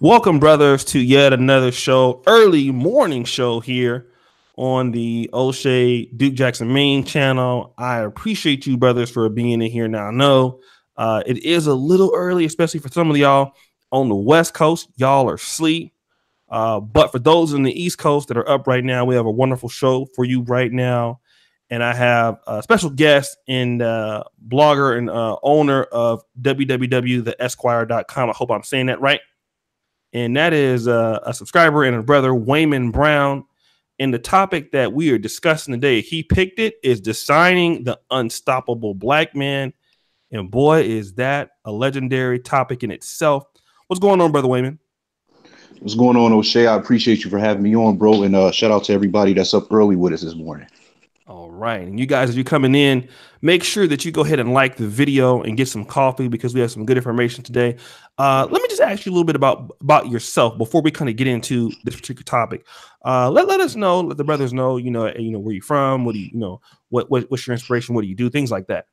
Welcome, brothers, to yet another show, early morning show here on the Oshay Duke Jackson main channel. I appreciate you, brothers, for being in here. Now, I know uh, it is a little early, especially for some of y'all on the West Coast. Y'all are asleep. Uh, but for those in the East Coast that are up right now, we have a wonderful show for you right now. And I have a special guest and uh, blogger and uh, owner of www.theesquire.com. I hope I'm saying that right and that is uh, a subscriber and a brother, Waymon Brown. And the topic that we are discussing today, he picked it, is designing the unstoppable black man. And boy, is that a legendary topic in itself. What's going on, brother Wayman? What's going on, Oshay? I appreciate you for having me on, bro. And uh, shout out to everybody that's up early with us this morning. All right. And you guys, as you're coming in, make sure that you go ahead and like the video and get some coffee because we have some good information today. Uh, let me just ask you a little bit about about yourself before we kind of get into this particular topic. Uh, let, let us know, let the brothers know, you know, you know, where you're from, what do you, you know, what, what what's your inspiration, what do you do, things like that.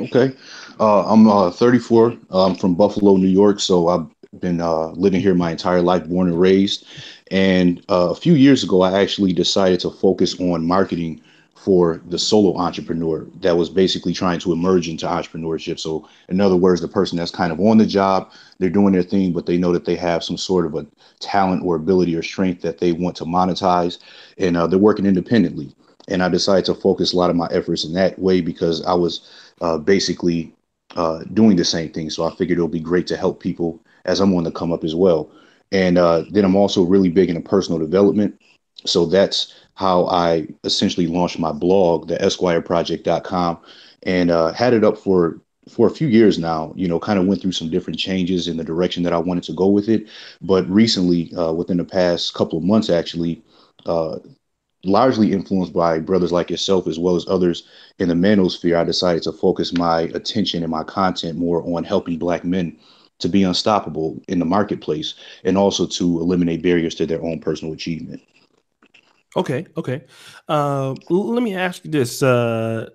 Okay. Uh, I'm uh, 34. I'm from Buffalo, New York. So I've been uh, living here my entire life, born and raised. And uh, a few years ago, I actually decided to focus on marketing for the solo entrepreneur that was basically trying to emerge into entrepreneurship. So, in other words, the person that's kind of on the job, they're doing their thing, but they know that they have some sort of a talent or ability or strength that they want to monetize, and uh, they're working independently. And I decided to focus a lot of my efforts in that way because I was uh, basically uh, doing the same thing. So I figured it would be great to help people as I'm on the come up as well. And uh, then I'm also really big into personal development. So that's how I essentially launched my blog, the esquireproject.com, and uh, had it up for for a few years now. You know, kind of went through some different changes in the direction that I wanted to go with it. But recently, uh, within the past couple of months, actually, uh, largely influenced by brothers like yourself as well as others in the manosphere, I decided to focus my attention and my content more on helping Black men to be unstoppable in the marketplace and also to eliminate barriers to their own personal achievement. Okay, okay. Uh, let me ask you this: uh,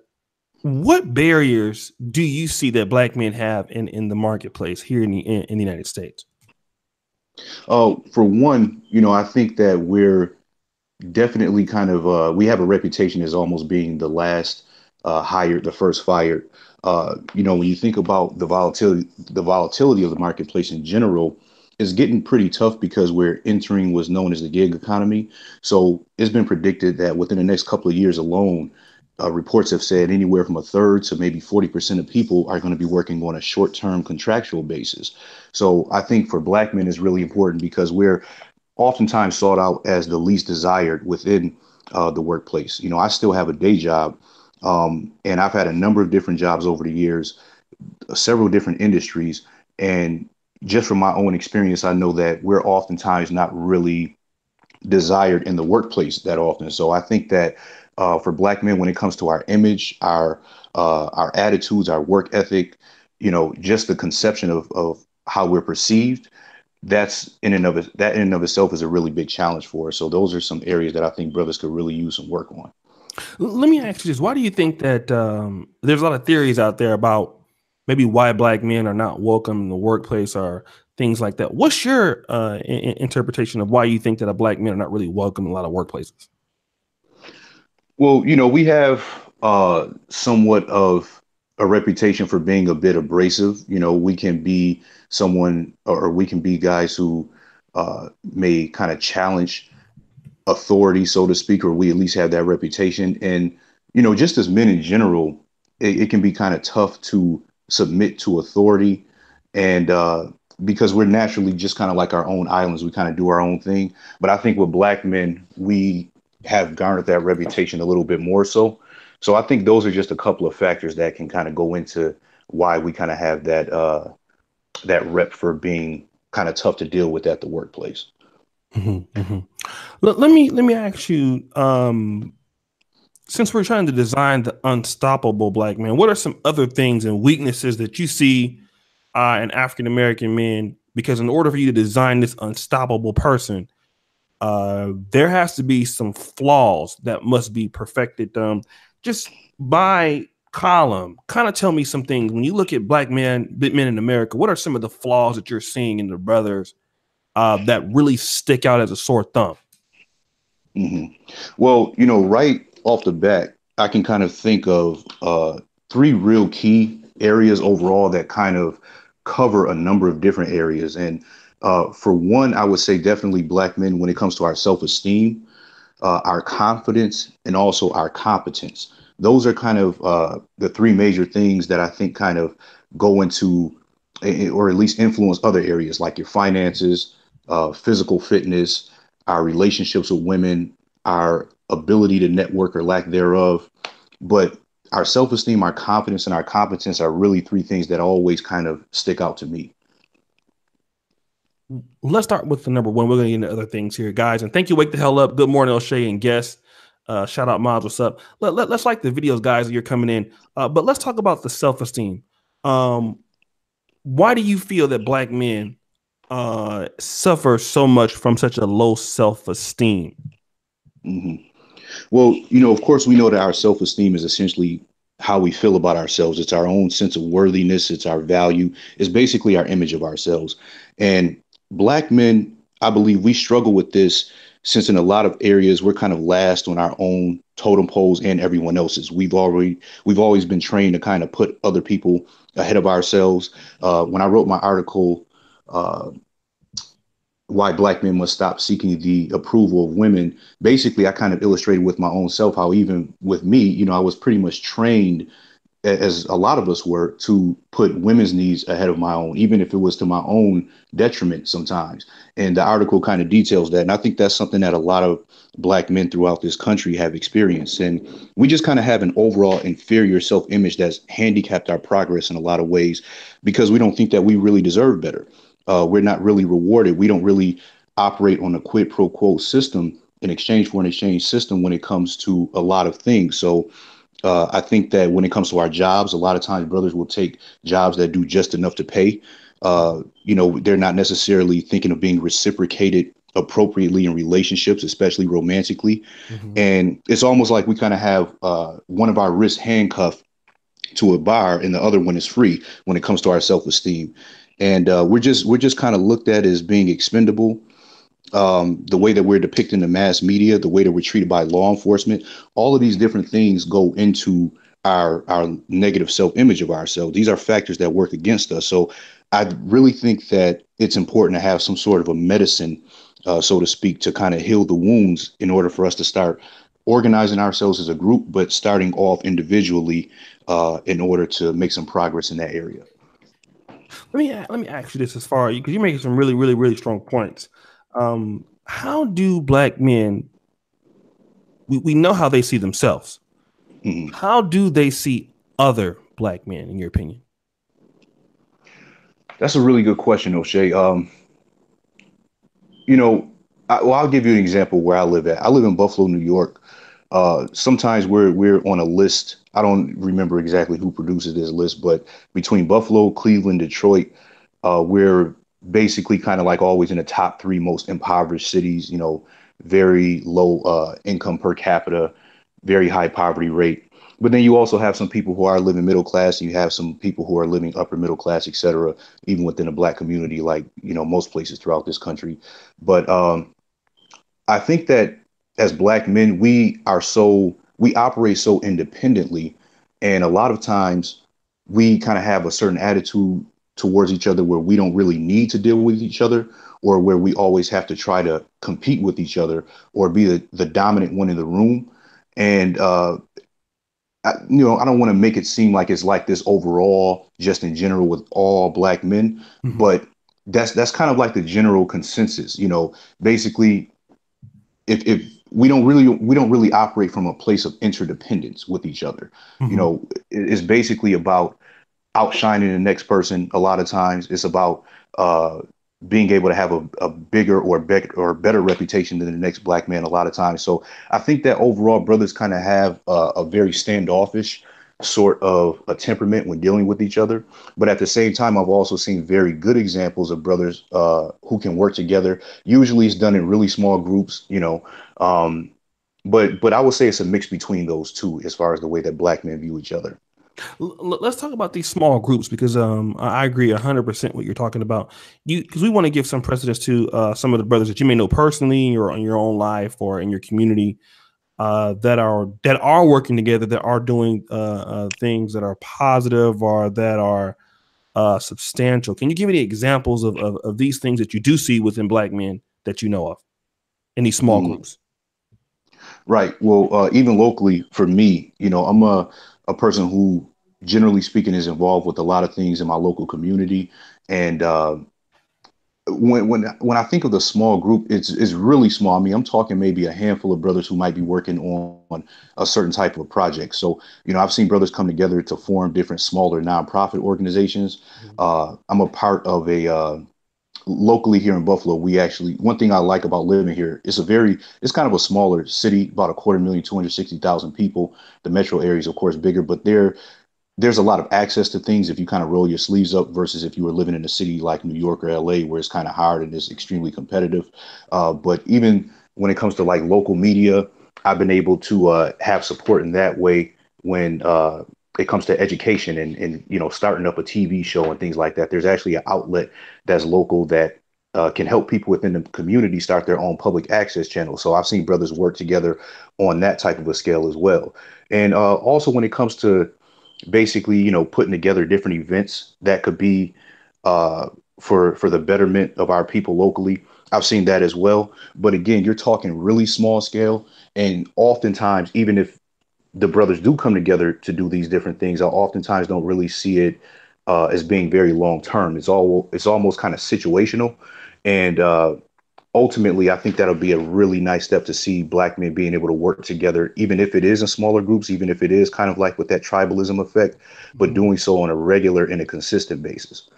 What barriers do you see that black men have in, in the marketplace here in the in, in the United States? Oh, for one, you know, I think that we're definitely kind of uh, we have a reputation as almost being the last uh, hired, the first fired. Uh, you know, when you think about the volatility, the volatility of the marketplace in general, is getting pretty tough because we're entering what's known as the gig economy. So it's been predicted that within the next couple of years alone, uh, reports have said anywhere from a third to maybe 40% of people are going to be working on a short term contractual basis. So I think for black men is really important because we're oftentimes sought out as the least desired within uh, the workplace. You know, I still have a day job um, and I've had a number of different jobs over the years, several different industries. And just from my own experience, I know that we're oftentimes not really desired in the workplace that often. So I think that uh, for Black men, when it comes to our image, our uh, our attitudes, our work ethic, you know, just the conception of of how we're perceived, that's in and of it, that in and of itself is a really big challenge for us. So those are some areas that I think brothers could really use some work on. Let me ask you this: Why do you think that um, there's a lot of theories out there about maybe why black men are not welcome in the workplace or things like that. What's your uh, I- interpretation of why you think that a black men are not really welcome in a lot of workplaces? Well, you know, we have uh, somewhat of a reputation for being a bit abrasive. You know, we can be someone, or we can be guys who uh, may kind of challenge authority, so to speak, or we at least have that reputation. And you know, just as men in general, it, it can be kind of tough to submit to authority. And uh, because we're naturally just kind of like our own islands we kind of do our own thing. But i think with black men we have garnered that reputation a little bit more so. So i think those are just a couple of factors that can kind of go into why we kind of have that uh, that rep for being kind of tough to deal with at the workplace. Mm-hmm, mm-hmm. Let, let me let me ask you um since we're trying to design the unstoppable black man, what are some other things and weaknesses that you see uh, in African American men? Because in order for you to design this unstoppable person, uh, there has to be some flaws that must be perfected. Um, just by column, kind of tell me some things. When you look at black men, bit men in America, what are some of the flaws that you're seeing in the brothers uh, that really stick out as a sore thumb? Mm-hmm. Well, you know, right off the bat, I can kind of think of uh, three real key areas overall that kind of cover a number of different areas. And uh, for one, I would say definitely black men when it comes to our self esteem, uh, our confidence, and also our competence. Those are kind of uh, the three major things that I think kind of go into or at least influence other areas like your finances, uh, physical fitness, our relationships with women, our ability to network or lack thereof. But our self esteem, our confidence, and our competence are really three things that always kind of stick out to me. Let's start with the number one. We're going to get into other things here, guys. And thank you, Wake the Hell Up. Good morning, Oshay and guests. Uh, shout out Miles, what's up? Let, let, us like the videos, guys, you're coming in. Uh, but let's talk about the self esteem. Um, why do you feel that black men uh, suffer so much from such a low self esteem? Mm-hmm. Well, you know, of course, we know that our self esteem is essentially how we feel about ourselves. It's our own sense of worthiness, it's our value, it's basically our image of ourselves. And black men, I believe we struggle with this since in a lot of areas we're kind of last on our own totem poles and everyone else's. We've already we've always been trained to kind of put other people ahead of ourselves. Uh, when I wrote my article, uh, why black men must stop seeking the approval of women. Basically, I kind of illustrated with my own self how even with me, you know, I was pretty much trained as a lot of us were to put women's needs ahead of my own, even if it was to my own detriment sometimes. And the article kind of details that. And I think that's something that a lot of black men throughout this country have experienced. And we just kind of have an overall inferior self image that's handicapped our progress in a lot of ways because we don't think that we really deserve better. Uh, we're not really rewarded. We don't really operate on a quid pro quo system in exchange for an exchange system when it comes to a lot of things. So, uh, I think that when it comes to our jobs, a lot of times brothers will take jobs that do just enough to pay. Uh, you know, they're not necessarily thinking of being reciprocated appropriately in relationships, especially romantically. Mm-hmm. And it's almost like we kind of have uh, one of our wrists handcuffed to a bar and the other one is free when it comes to our self-esteem. And uh, we're just we're just kind of looked at as being expendable um, the way that we're depicted in the mass media, the way that we're treated by law enforcement, all of these different things go into our our negative self image of ourselves. These are factors that work against us. So I really think that it's important to have some sort of a medicine, uh, so to speak, to kind of heal the wounds in order for us to start organizing ourselves as a group, but starting off individually uh, in order to make some progress in that area. Let me let me ask you this as far you because you're making some really really really strong points. Um, how do black men we, we know how they see themselves. Mm-hmm. how do they see other black men in your opinion? That's a really good question Oshay. Um, you know I, well i'll give you an example where i live at. I live in buffalo new york. Uh, sometimes we're we're on a list i don't remember exactly who produces this list but between buffalo cleveland detroit uh, we're basically kind of like always in the top three most impoverished cities, you know, very low uh, income per capita, very high poverty rate. But then you also have some people who are living middle class, and you have some people who are living upper middle class, et cetera, even within the black community, like, you know, most places throughout this country. But um, I think that as black men, we are so, we operate so independently. And a lot of times we kind of have a certain attitude towards each other where we don't really need to deal with each other or where we always have to try to compete with each other or be the, the dominant one in the room. And, uh, I, you know, I don't want to make it seem like it's like this overall, just in general with all black men, mm-hmm. but that's that's kind of like the general consensus. You know, basically, if if we don't really we don't really operate from a place of interdependence with each other. Mm-hmm. You know, it's basically about outshining the next person a lot of times it's about uh, being able to have a, a bigger or better or better reputation than the next black man a lot of times so i think that overall brothers kind of have a very standoffish sort of a temperament when dealing with each other. But at the same time i've also seen very good examples of brothers uh, who can work together. Usually it's done in really small groups you know um, but but i would say it's a mix between those two as far as the way that black men view each other. Let's talk about these small groups because um, I agree 100% what you're talking about. You because we want to give some precedence to uh, some of the brothers that you may know personally in your own life or in your community uh, that are that are working together that are doing uh, uh things that are positive or that are uh, substantial. Can you give any examples of, of, of these things that you do see within black men that you know of in these small mm. groups? Right. Well, uh, even locally for me, you know, I'm a, a person who generally speaking is involved with a lot of things in my local community. And uh, when when when I think of the small group, it's it's really small. I mean, I'm talking maybe a handful of brothers who might be working on a certain type of project. So, you know, I've seen brothers come together to form different smaller nonprofit organizations. Mm-hmm. Uh, I'm a part of a uh, locally here in Buffalo. We actually one thing I like about living here. It's a very it's kind of a smaller city, about a quarter million, two hundred sixty thousand people. The metro area is of course bigger, but there there's a lot of access to things if you kind of roll your sleeves up versus if you were living in a city like New York or LA where it's kind of hard and it's extremely competitive. Uh, but even when it comes to like local media, I've been able to uh, have support in that way when uh, it comes to education and, and you know starting up a TV show and things like that. There's actually an outlet that's local that uh, can help people within the community start their own public access channel. So I've seen brothers work together on that type of a scale as well. And uh, also when it comes to basically, you know, putting together different events that could be uh, for for the betterment of our people locally. I've seen that as well. But again, you're talking really small scale, and oftentimes, even if the brothers do come together to do these different things, I oftentimes don't really see it uh, as being very long term. It's all it's almost kind of situational, and uh, ultimately, I think that'll be a really nice step to see black men being able to work together, even if it is in smaller groups, even if it is kind of like with that tribalism effect, but mm-hmm. doing so on a regular and a consistent basis.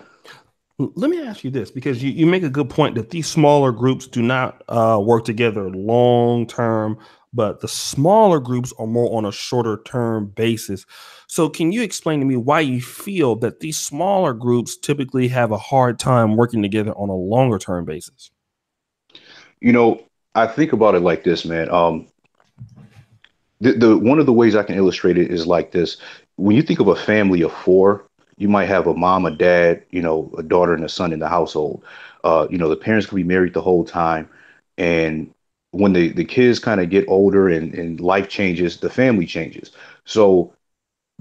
Let me ask you this because you, you make a good point that these smaller groups do not uh, work together long term, but the smaller groups are more on a shorter term basis. So, can you explain to me why you feel that these smaller groups typically have a hard time working together on a longer term basis? You know, I think about it like this, man. Um, the, the one of the ways I can illustrate it is like this. When you think of a family of four, you might have a mom, a dad, you know, a daughter and a son in the household. Uh, you know, the parents could be married the whole time, and when the the kids kind of get older and and life changes, the family changes. So,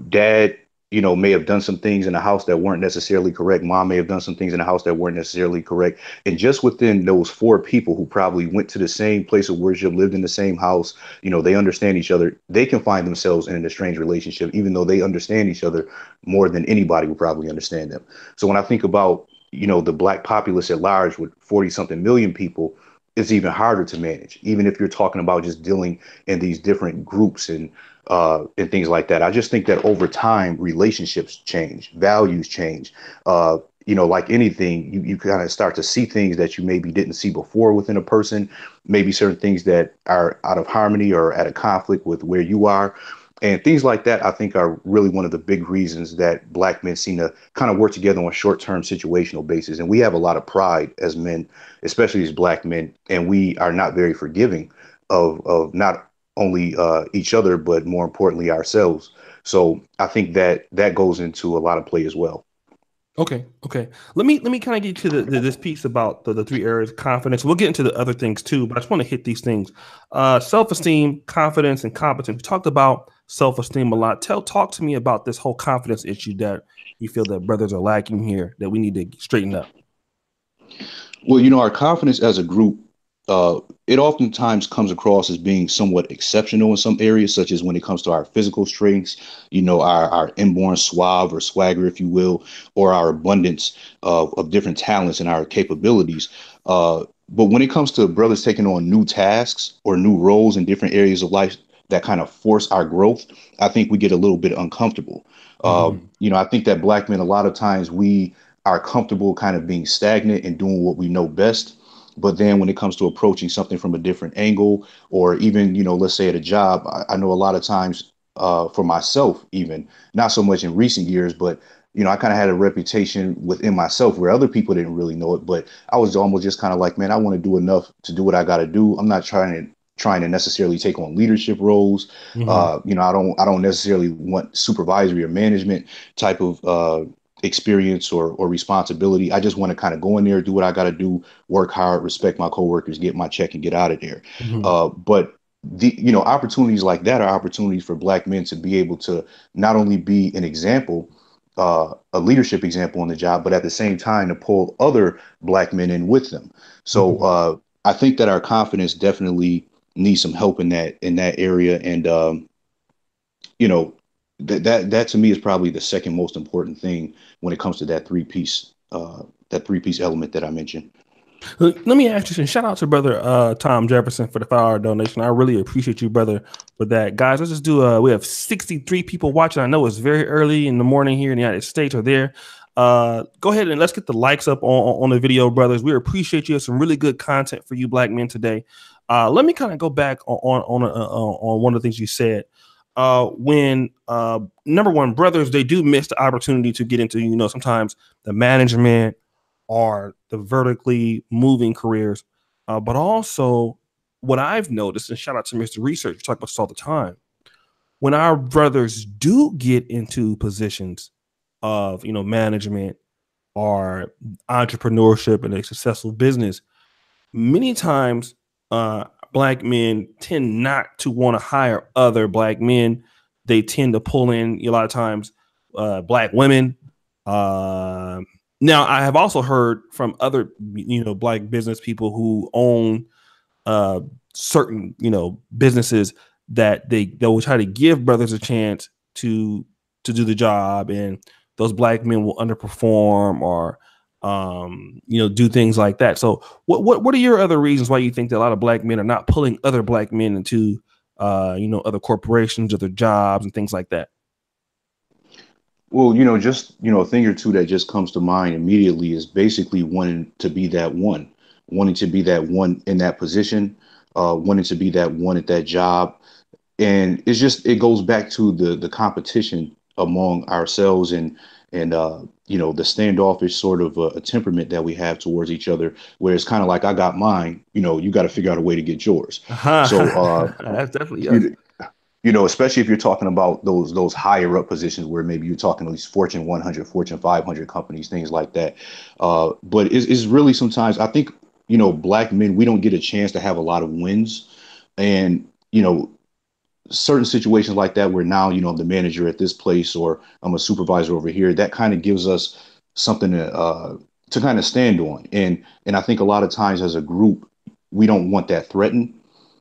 dad you know, may have done some things in the house that weren't necessarily correct. Mom may have done some things in the house that weren't necessarily correct. And just within those four people who probably went to the same place of worship, lived in the same house, you know, they understand each other. They can find themselves in a strange relationship, even though they understand each other more than anybody would probably understand them. So when I think about, you know, the black populace at large with 40 something million people, it's even harder to manage, even if you're talking about just dealing in these different groups and uh, and things like that. I just think that over time, relationships change, values change. Uh, you know, like anything, you, you kind of start to see things that you maybe didn't see before within a person, maybe certain things that are out of harmony or at a conflict with where you are. And things like that, I think, are really one of the big reasons that black men seem to kind of work together on a short term situational basis. And we have a lot of pride as men, especially as black men, and we are not very forgiving of, of not only uh, each other, but more importantly ourselves. So I think that that goes into a lot of play as well. Okay, okay. Let me let me kind of get to the, the, this piece about the, the three areas confidence. We'll get into the other things too, but I just want to hit these things: uh, self esteem, confidence, and competence. We talked about self esteem a lot. Tell talk to me about this whole confidence issue that you feel that brothers are lacking here that we need to straighten up. Well, you know, our confidence as a group uh, it oftentimes comes across as being somewhat exceptional in some areas, such as when it comes to our physical strengths, you know, our, our inborn suave or swagger, if you will, or our abundance of, of different talents and our capabilities. Uh, but when it comes to brothers taking on new tasks or new roles in different areas of life that kind of force our growth, I think we get a little bit uncomfortable. Mm-hmm. Uh, you know, I think that black men, a lot of times we are comfortable kind of being stagnant and doing what we know best but then when it comes to approaching something from a different angle, or even, you know, let's say at a job, I, I know a lot of times uh, for myself, even not so much in recent years, but you know, I kind of had a reputation within myself where other people didn't really know it, but I was almost just kind of like, man, I want to do enough to do what I got to do. I'm not trying to trying to necessarily take on leadership roles. Mm-hmm. Uh, you know, I don't I don't necessarily want supervisory or management type of uh, experience or or responsibility. I just want to kind of go in there, do what I got to do, work hard, respect my coworkers, get my check, and get out of there. Mm-hmm. Uh, but the you know opportunities like that are opportunities for Black men to be able to not only be an example. Uh, a leadership example on the job, but at the same time to pull other black men in with them. So mm-hmm. uh, I think that our confidence definitely needs some help in that in that area, and um, you know that that that to me is probably the second most important thing when it comes to that three piece uh, that three piece element that I mentioned. Let me ask you, shout out to brother uh, Tom Jefferson for the five hour donation. I really appreciate you, brother, for that. Guys, let's just do uh we have 63 people watching. I know it's very early in the morning here in the United States or there. Uh go ahead and let's get the likes up on, on the video, brothers. We appreciate you. Some really good content for you black men today. Uh let me kind of go back on on on, uh, on one of the things you said uh, when uh, number one brothers they do miss the opportunity to get into you know sometimes the management or the vertically moving careers. Uh, but also what i've noticed and shout out to mr research we talk about this all the time when our brothers do get into positions of you know management or entrepreneurship and a successful business many times uh, black men tend not to want to hire other black men. They tend to pull in a lot of times uh, black women. Uh, now, I have also heard from other, you know, black business people who own uh, certain, you know, businesses that they they will try to give brothers a chance to to do the job, and those black men will underperform or um, you know, do things like that. So, what what what are your other reasons why you think that a lot of black men are not pulling other black men into, uh, you know, other corporations, other jobs, and things like that? Well, you know, just you know, a thing or two that just comes to mind immediately is basically wanting to be that one, wanting to be that one in that position, uh, wanting to be that one at that job, and it's just it goes back to the the competition among ourselves and and uh, you know the standoffish sort of uh, a temperament that we have towards each other where it's kind of like i got mine you know you got to figure out a way to get yours. Uh-huh. so uh that's definitely you, you, know especially if you're talking about those those higher up positions where maybe you're talking at least fortune 100 fortune 500 companies things like that. Uh but it's, it's really sometimes i think you know black men we don't get a chance to have a lot of wins. And you know certain situations like that where now you know I'm the manager at this place or I'm a supervisor over here that kind of gives us something to uh, to kind of stand on. And and I think a lot of times as a group we don't want that threatened.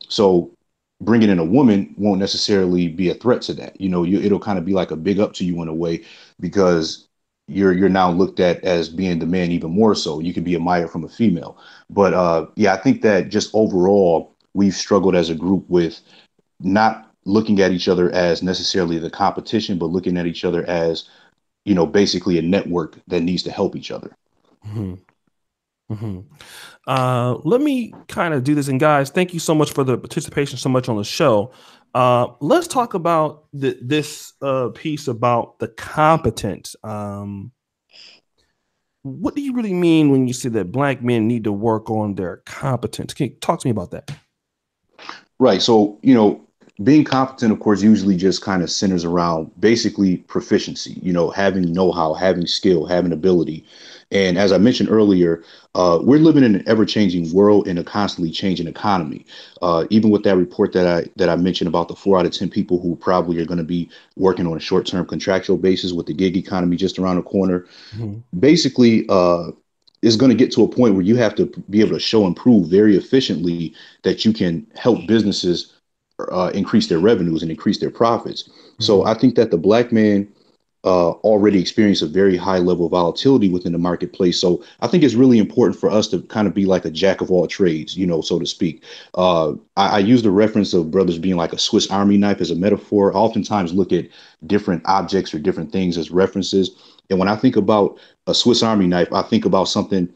So bringing in a woman won't necessarily be a threat to that. You know you, it'll kind of be like a big up to you in a way because you're you're now looked at as being the man even more so. You can be admired from a female. But uh yeah I think that just overall we've struggled as a group with not looking at each other as necessarily the competition, but looking at each other as, you know, basically a network that needs to help each other. Mm-hmm. Mm-hmm. Uh, let me kind of do this. And guys, thank you so much for the participation so much on the show. Uh, let's talk about the, this uh, piece about the competence. Um, what do you really mean when you say that black men need to work on their competence? Can you talk to me about that? Right. So, you know, being competent, of course, usually just kind of centers around basically proficiency, you know, having know how, having skill, having ability. And as I mentioned earlier, uh, we're living in an ever-changing world in a constantly changing economy. Uh, even with that report that I that I mentioned about the four out of ten people who probably are going to be working on a short-term contractual basis with the gig economy just around the corner, mm-hmm. basically, uh, is going to get to a point where you have to be able to show and prove very efficiently that you can help businesses uh, increase their revenues and increase their profits. Mm-hmm. So I think that the black man uh, already experienced a very high level of volatility within the marketplace. So I think it's really important for us to kind of be like a jack of all trades, you know, so to speak. Uh, I, I, use the reference of brothers being like a Swiss Army knife as a metaphor. I oftentimes look at different objects or different things as references. And when I think about a Swiss Army knife, I think about something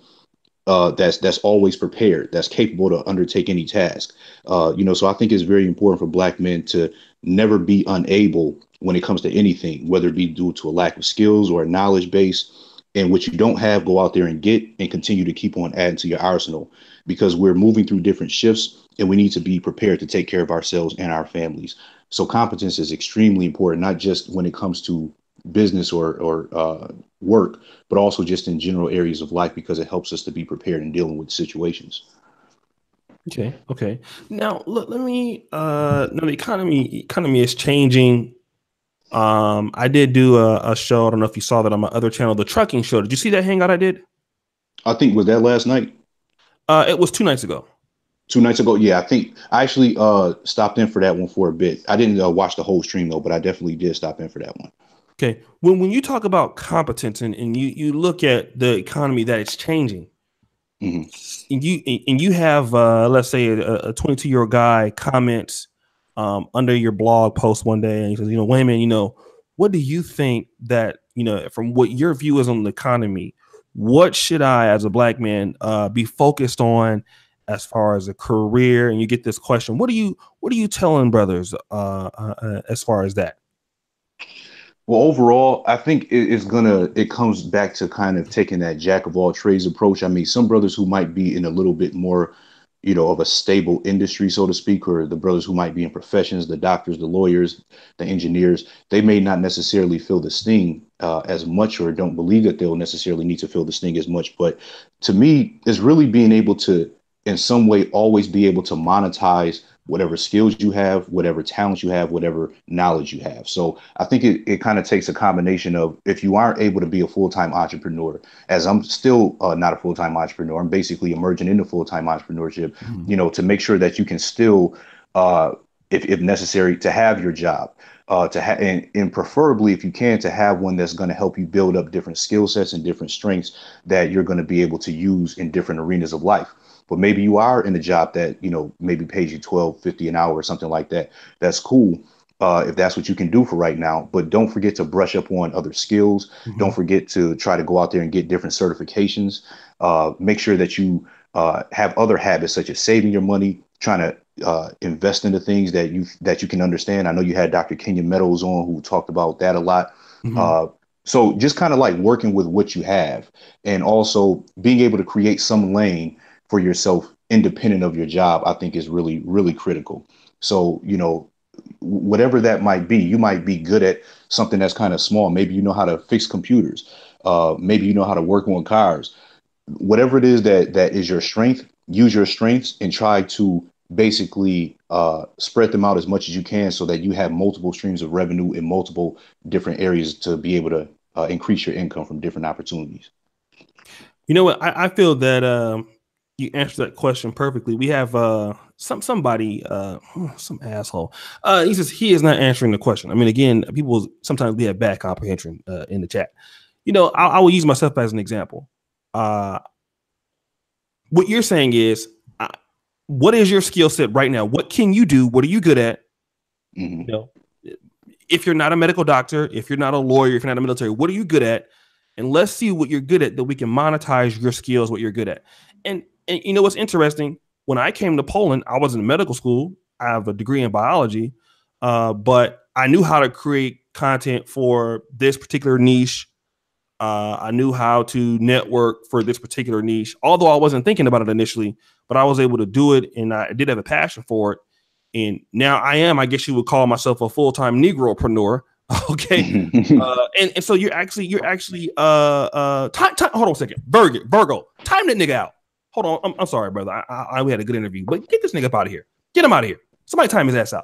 uh, that's that's always prepared, that's capable to undertake any task. Uh, you know, so I think it's very important for Black men to never be unable when it comes to anything, whether it be due to a lack of skills or a knowledge base. And what you don't have, go out there and get and continue to keep on adding to your arsenal because we're moving through different shifts and we need to be prepared to take care of ourselves and our families. So competence is extremely important, not just when it comes to business or or uh, work, but also just in general areas of life because it helps us to be prepared in dealing with situations. Okay. Okay. Now let, let me uh now the economy economy is changing. Um I did do a, a show. I don't know if you saw that on my other channel, the trucking show. Did you see that hangout I did? I think was that last night? Uh it was two nights ago. Two nights ago, yeah. I think I actually uh stopped in for that one for a bit. I didn't uh, watch the whole stream though, but I definitely did stop in for that one. Okay. When when you talk about competence and, and you you look at the economy that it's changing, Mm-hmm. And you and you have uh, let's say a 22 year old guy comments um, under your blog post one day and he says, you know, Waymon, you know, what do you think that you know from what your view is on the economy? What should I, as a black man, uh, be focused on as far as a career? And you get this question. What are you What are you telling brothers uh, uh, uh as far as that? Well, overall, I think it's gonna. It comes back to kind of taking that jack of all trades approach. I mean, some brothers who might be in a little bit more, you know, of a stable industry, so to speak, or the brothers who might be in professions, the doctors, the lawyers, the engineers, they may not necessarily feel the sting uh, as much, or don't believe that they'll necessarily need to feel the sting as much. But to me, it's really being able to, in some way, always be able to monetize whatever skills you have, whatever talents you have, whatever knowledge you have. So I think it, it kind of takes a combination of if you aren't able to be a full time entrepreneur, as I'm still uh, not a full time entrepreneur, I'm basically emerging into full time entrepreneurship, mm-hmm. you know, to make sure that you can still, uh, if, if necessary, to have your job. Uh, to have and, and preferably if you can to have one that's going to help you build up different skill sets and different strengths that you're going to be able to use in different arenas of life but maybe you are in a job that you know maybe pays you 12 50 an hour or something like that that's cool uh, if that's what you can do for right now. But don't forget to brush up on other skills. Mm-hmm. don't forget to try to go out there and get different certifications. Uh, make sure that you uh, have other habits such as saving your money trying to uh, invest into things that you that you can understand. I know you had dr kenyon meadows on who talked about that a lot. Mm-hmm. Uh, so just kind of like working with what you have and also being able to create some lane for yourself independent of your job, I think is really, really critical. So, you know, whatever that might be, you might be good at something that's kind of small. Maybe you know how to fix computers. Uh, maybe you know how to work on cars. Whatever it is that that is your strength, use your strengths and try to basically uh, spread them out as much as you can so that you have multiple streams of revenue in multiple different areas to be able to uh, increase your income from different opportunities. You know what? I, I feel that um, you answered that question perfectly. We have uh some somebody uh some asshole. Uh he says he is not answering the question. I mean, again, people sometimes we have bad comprehension uh, in the chat. You know, I, I will use myself as an example. Uh what you're saying is uh, what is your skill set right now? What can you do? What are you good at? Mm-hmm. You know, if you're not a medical doctor, if you're not a lawyer, if you're not a military, what are you good at? And let's see what you're good at that we can monetize your skills, what you're good at. And and you know what's interesting? When I came to Poland, I was in medical school. I have a degree in biology, uh, but I knew how to create content for this particular niche. Uh, I knew how to network for this particular niche, although I wasn't thinking about it initially, but I was able to do it and I did have a passion for it. And now I am, I guess you would call myself a full time Negropreneur. Okay. uh, and, and so you're actually, you're actually, uh, uh, time, time, hold on a second. Virgo, Virgo, time that nigga out. Hold on. I'm, I'm sorry, brother. I, I, I, we had a good interview, but get this nigga out of here. Get him out of here. Somebody time his ass out.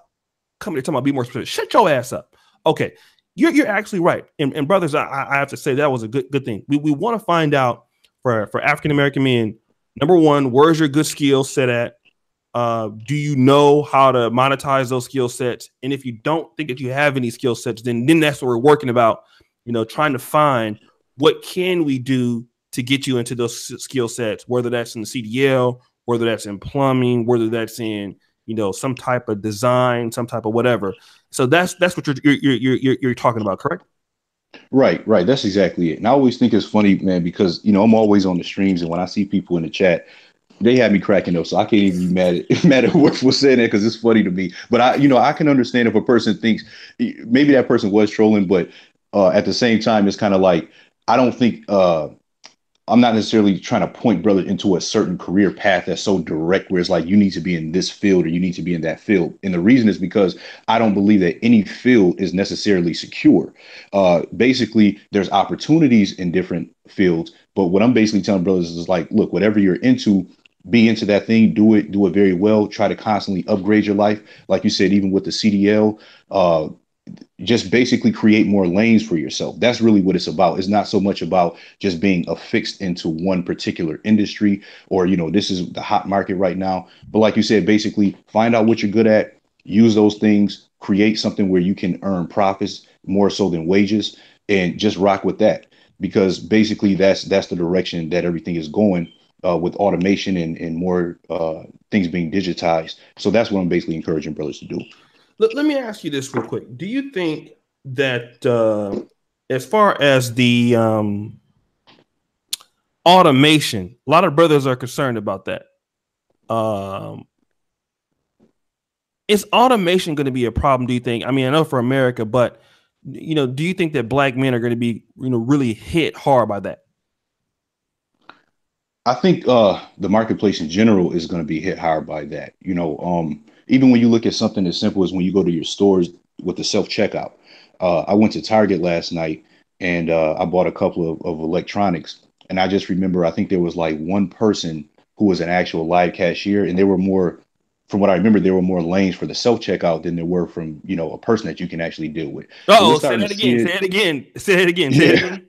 Come here, talking about be more specific. Shut your ass up. Okay. You're, you're actually right. And, and brothers, I, I have to say that was a good good thing. We, we want to find out for, for African American men, number one, where's your good skill set at? Uh, do you know how to monetize those skill sets? And if you don't think that you have any skill sets, then then that's what we're working about. You know, trying to find what can we do to get you into those skill sets, whether that's in the CDL, whether that's in plumbing, whether that's in you know some type of design, some type of whatever. So that's that's what you're you're you're you're, you're talking about, correct? Right, right. That's exactly it. And I always think it's funny, man, because you know I'm always on the streams, and when I see people in the chat, they have me cracking up. So I can't even be mad at mad at what was saying that because it's funny to me. But I, you know, I can understand if a person thinks maybe that person was trolling, but uh, at the same time, it's kind of like I don't think uh, I'm not necessarily trying to point brother into a certain career path that's so direct where it's like you need to be in this field or you need to be in that field. And the reason is because I don't believe that any field is necessarily secure. Uh, basically, there's opportunities in different fields, but what I'm basically telling brothers is like, look, whatever you're into, be into that thing, do it, do it very well. Try to constantly upgrade your life, like you said, even with the CDL. Uh, just basically create more lanes for yourself. That's really what it's about. It's not so much about just being affixed into one particular industry or, you know, this is the hot market right now. But like you said, basically find out what you're good at, use those things, create something where you can earn profits more so than wages and just rock with that because basically that's that's the direction that everything is going uh, with automation and, and more uh, things being digitized. So that's what I'm basically encouraging brothers to do. Let, let me ask you this real quick. Do you think that uh, as far as the um, automation, a lot of brothers are concerned about that. Um, is automation going to be a problem? Do you think? I mean, I know for America, but you know, do you think that black men are going to be, you know, really hit hard by that? I think uh, the marketplace in general is going to be hit hard by that. You know, um, even when you look at something as simple as when you go to your stores with the self checkout. Uh, I went to Target last night and uh, I bought a couple of, of electronics. And I just remember, I think there was like one person who was an actual live cashier, and there were more, from what I remember, there were more lanes for the self checkout than there were from you know a person that you can actually deal with. Oh, so say that again. Say it again. Say it again. Say yeah. it again.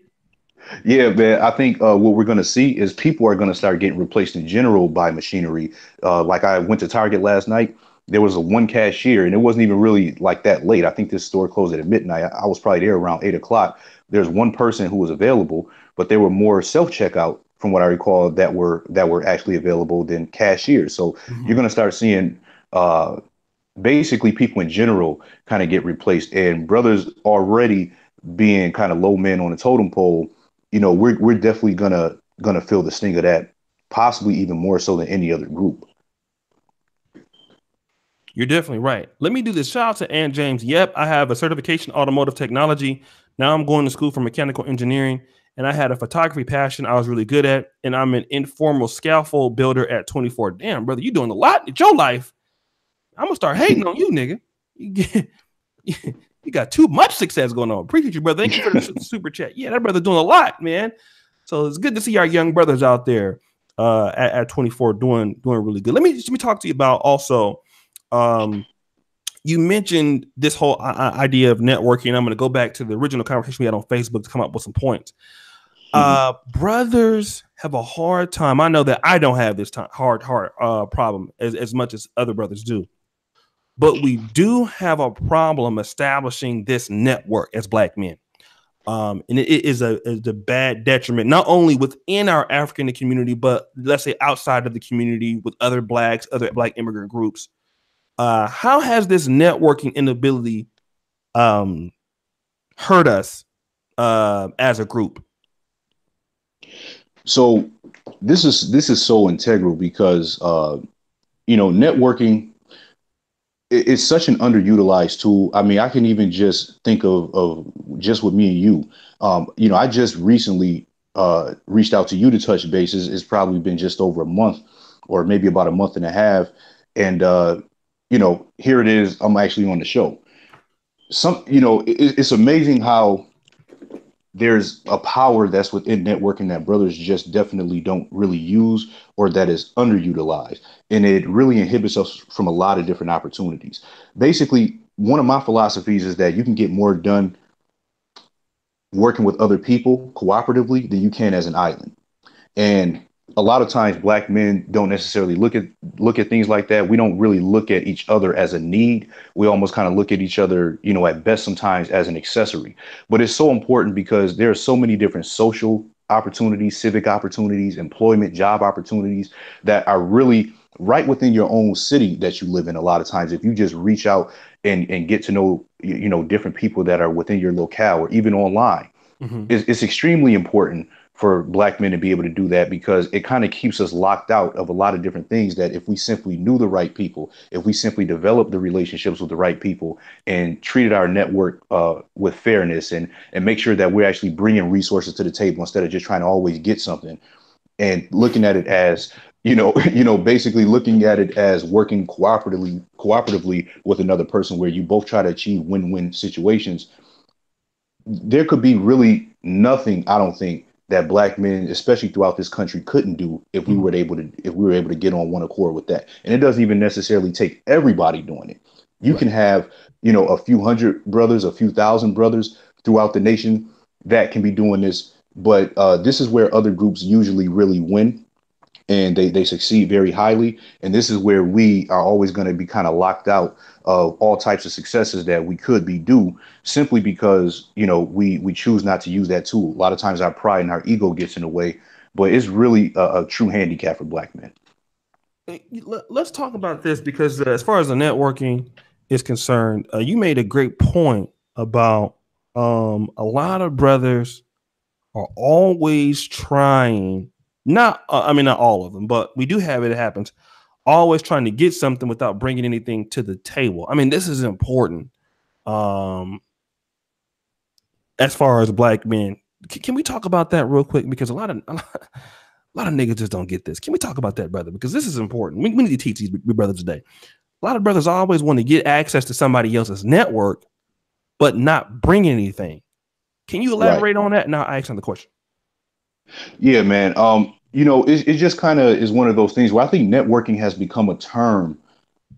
Yeah, man. I think uh, what we're going to see is people are going to start getting replaced in general by machinery. Uh, like I went to Target last night there was a one cashier and it wasn't even really like that late. I think this store closed at midnight. I, I was probably there around eight o'clock. There's one person who was available, but there were more self checkout from what I recall that were that were actually available than cashiers. So mm-hmm. you're going to start seeing uh, basically people in general kind of get replaced and brothers already being kind of low men on the totem pole. You know, we're we're definitely gonna gonna feel the sting of that, possibly even more so than any other group. You're definitely right. Let me do this. Shout out to Ann James. Yep, I have a certification automotive technology. Now I'm going to school for mechanical engineering, and I had a photography passion I was really good at, and I'm an informal scaffold builder at 24. Damn, brother, you doing a lot in your life. I'm gonna start hating on you, nigga. You, you got too much success going on. Appreciate you, brother. Thank you for the super chat. Yeah, that brother doing a lot, man. So it's good to see our young brothers out there uh, at, at 24 doing doing really good. Let me let me talk to you about also um, you mentioned this whole uh, uh idea of networking. I'm going to go back to the original conversation we had on Facebook to come up with some points. Mm-hmm. Uh, brothers have a hard time. I know that I don't have this time, hard, hard uh, problem as, as much as other brothers do, but we do have a problem establishing this network as black men. Um, and it, it is a, is a bad detriment, not only within our African community, but let's say outside of the community with other blacks, other black immigrant groups. Uh, how has this networking inability um, hurt us uh, as a group? So this is this is so integral because uh, you know networking is such an underutilized tool. I mean, I can even just think of of just with me and you. Um, you know, I just recently uh, reached out to you to touch bases. It's probably been just over a month, or maybe about a month and a half, and uh, you know, here it is. I'm actually on the show. Some, you know, it, it's amazing how there's a power that's within networking that brothers just definitely don't really use or that is underutilized. And it really inhibits us from a lot of different opportunities. Basically, one of my philosophies is that you can get more done working with other people cooperatively than you can as an island. And a lot of times black men don't necessarily look at look at things like that. We don't really look at each other as a need. We almost kind of look at each other you know at best sometimes as an accessory. But it's so important because there are so many different social opportunities civic opportunities employment job opportunities that are really right within your own city that you live in a lot of times. If you just reach out and and get to know you know different people that are within your locale or even online mm-hmm. it's, it's extremely important for black men to be able to do that because it kind of keeps us locked out of a lot of different things that if we simply knew the right people, if we simply developed the relationships with the right people and treated our network uh, with fairness and and make sure that we're actually bringing resources to the table instead of just trying to always get something. And looking at it as you know you know basically looking at it as working cooperatively cooperatively with another person where you both try to achieve win-win situations there could be really nothing i don't think that black men, especially throughout this country, couldn't do if we mm-hmm. were able to if we were able to get on one accord with that. And it doesn't even necessarily take everybody doing it. You right. can have, you know, a few hundred brothers, a few thousand brothers throughout the nation that can be doing this. But uh, this is where other groups usually really win and they, they succeed very highly. And this is where we are always going to be kind of locked out of all types of successes that we could be due simply because, you know, we, we choose not to use that tool. A lot of times our pride and our ego gets in the way, but it's really a, a true handicap for black men. Let's talk about this because uh, as far as the networking is concerned, uh, you made a great point about um, a lot of brothers are always trying not, uh, I mean, not all of them, but we do have it. It happens. Always trying to get something without bringing anything to the table. I mean, this is important. Um, as far as black men, C- can we talk about that real quick? Because a lot of a lot of niggas just don't get this. Can we talk about that, brother? Because this is important. We, we need to teach these brothers today. A lot of brothers always want to get access to somebody else's network, but not bring anything. Can you elaborate right. on that? Now I ask the question. Yeah, man. Um, you know, it, it just kind of is one of those things where I think networking has become a term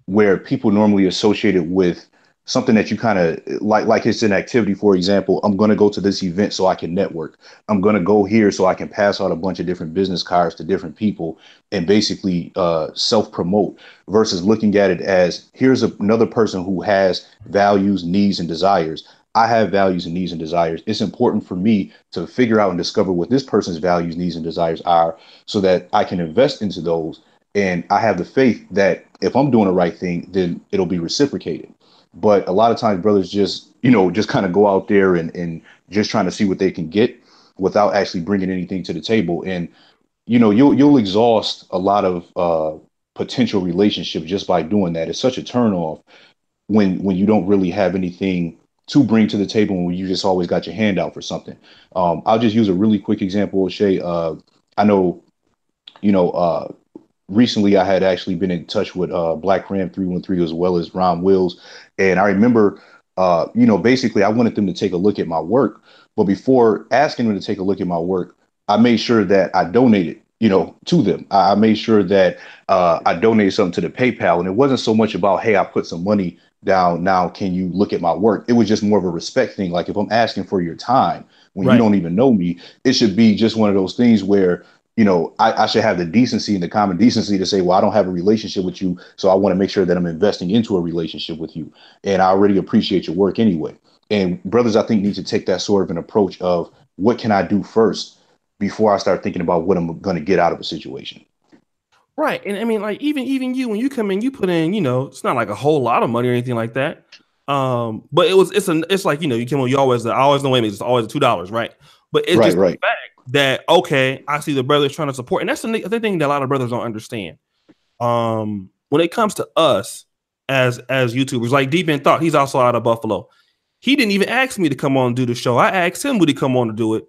where people normally associate it with something that you kind of like like it's an activity. For example i'm going to go to this event so i can network. I'm going to go here so i can pass out a bunch of different business cards to different people and basically uh, self promote versus looking at it as here's a, another person who has values needs and desires I have values and needs and desires. It's important for me to figure out and discover what this person's values, needs, and desires are so that I can invest into those. And I have the faith that if I'm doing the right thing, then it'll be reciprocated. But a lot of times, brothers just, you know, just kind of go out there and, and just trying to see what they can get without actually bringing anything to the table. And, you know, you'll, you'll exhaust a lot of uh, potential relationships just by doing that. It's such a turnoff when, when you don't really have anything to bring to the table when you just always got your hand out for something. Um, I'll just use a really quick example, Shay. Uh, I know, you know, uh, recently I had actually been in touch with uh, Black Ram 313 as well as Ron Wills. And I remember, uh, you know, basically I wanted them to take a look at my work. But before asking them to take a look at my work, I made sure that I donated you know, to them. I made sure that uh, I donated something to the PayPal, and it wasn't so much about, hey, I put some money down now can you look at my work? It was just more of a respect thing. Like if i'm asking for your time when right. you don't even know me it should be just one of those things where you know I, I, should have the decency and the common decency to say well i don't have a relationship with you so i want to make sure that i'm investing into a relationship with you. And i already appreciate your work anyway. And brothers i think need to take that sort of an approach of what can i do first before i start thinking about what i'm going to get out of a situation Right. And I mean, like even even you when you come in, you put in, you know, it's not like a whole lot of money or anything like that. Um, but it was it's an it's like you know, you came on, you always I always know wait it's always two dollars, right? But it's right, just right. the fact that okay, I see the brothers trying to support, and that's the, the thing that a lot of brothers don't understand. Um, when it comes to us as as YouTubers, like Deep in Thought, he's also out of Buffalo. He didn't even ask me to come on and do the show. I asked him would he come on to do it,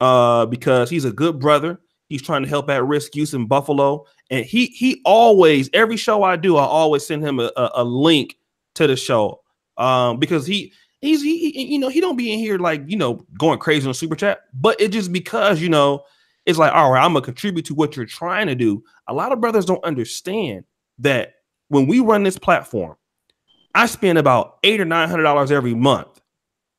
uh, because he's a good brother. He's trying to help at risk youth in Buffalo, and he he always every show I do, I always send him a, a, a link to the show, um, because he he's he, he, you know he don't be in here like you know going crazy on super chat, but it just because you know it's like all right, I'm gonna contribute to what you're trying to do. A lot of brothers don't understand that when we run this platform, I spend about eight or nine hundred dollars every month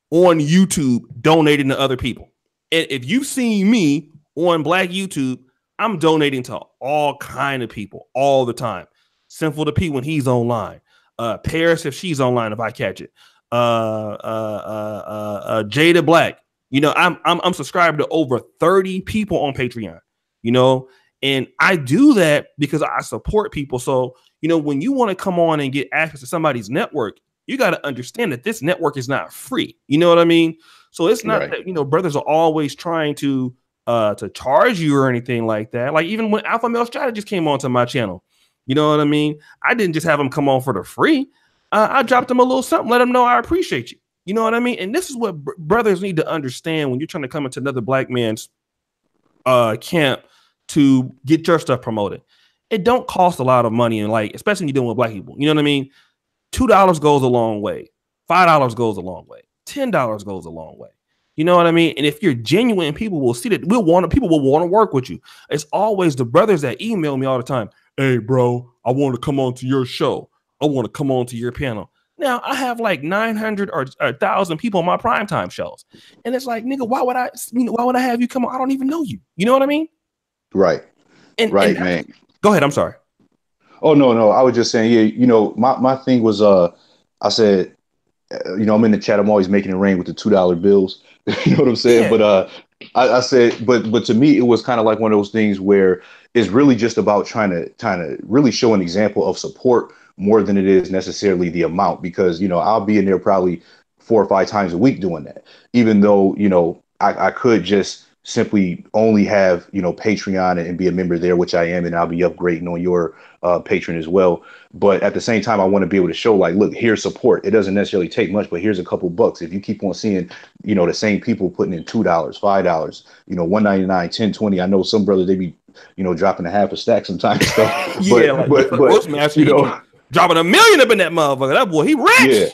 on YouTube donating to other people. And if you've seen me on Black YouTube, I'm donating to all kind of people all the time. Sinful to P when he's online. Uh, Paris if she's online if I catch it. Uh, uh, uh, uh, uh, Jada Black. You know, I'm I'm I'm subscribed to over 30 people on Patreon. You know, and I do that because I support people. So you know, when you want to come on and get access to somebody's network, you got to understand that this network is not free. You know what I mean? So it's not right. that you know brothers are always trying to uh to charge you or anything like that. Like even when Alpha Male Strategies came onto my channel, you know what I mean? I didn't just have them come on for the free. Uh, I dropped them a little something, let them know I appreciate you. You know what I mean? And this is what br- brothers need to understand when you're trying to come into another black man's uh camp to get your stuff promoted. It don't cost a lot of money, and like especially when you're dealing with black people. You know what I mean? Two dollars goes a long way. Five dollars goes a long way. Ten dollars goes a long way. You know what I mean? And if you're genuine, people will see that. We'll want to, people will want to work with you. It's always the brothers that email me all the time. Hey, bro, I want to come on to your show. I want to come on to your panel. Now I have like 900 or a thousand people on my primetime shows. And it's like, nigga, why would I, you know, why would I have you come on? I don't even know you. You know what I mean? Right. And, right, and man. Go ahead. I'm sorry. Oh no, no. I was just saying, yeah, you know, my, my thing was uh I said, you know, I'm in the chat, I'm always making it rain with the two dollar bills. you know what I'm saying? Yeah. But uh I, I said, but but to me it was kind of like one of those things where it's really just about trying to trying to really show an example of support more than it is necessarily the amount because you know I'll be in there probably four or five times a week doing that even though you know I, I could just simply only have you know Patreon and, and be a member there which I am and I'll be upgrading on your uh, Patreon as well. But at the same time I want to be able to show like look here's support. It doesn't necessarily take much but here's a couple bucks. If you keep on seeing you know the same people putting in two dollars five dollars you know 199 10 20 I know some brothers they be you know dropping a half a stack sometimes stuff Yeah, like- but, but, but you know. Dropping a million up in that motherfucker. That boy, he rich. yeah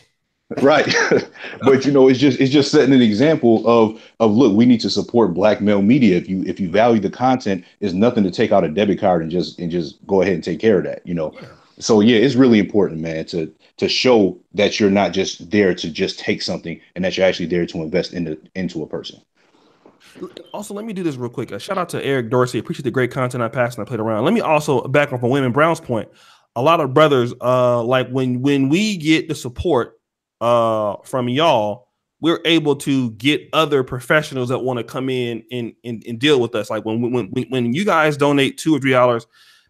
right but you know it's just it's just setting an example of of look we need to support black male media if you if you value the content it's nothing to take out a debit card and just and just go ahead and take care of that you know so yeah it's really important man to to show that you're not just there to just take something and that you're actually there to invest into into a person Also, let me do this real quick. A shout out to Eric Dorsey. Appreciate the great content I passed and I played around. Let me also back up on Waymon Brown's point. A lot of brothers, uh, like when when we get the support uh from y'all, we're able to get other professionals that want to come in and, and and deal with us. Like when when when you guys donate two or three dollars,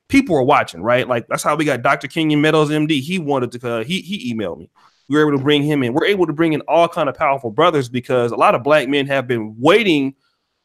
people are watching, right? Like that's how we got Dr. Kenyon Meadows, MD. He wanted to. Uh, he he emailed me. We were able to bring him in. We're able to bring in all kind of powerful brothers because a lot of black men have been waiting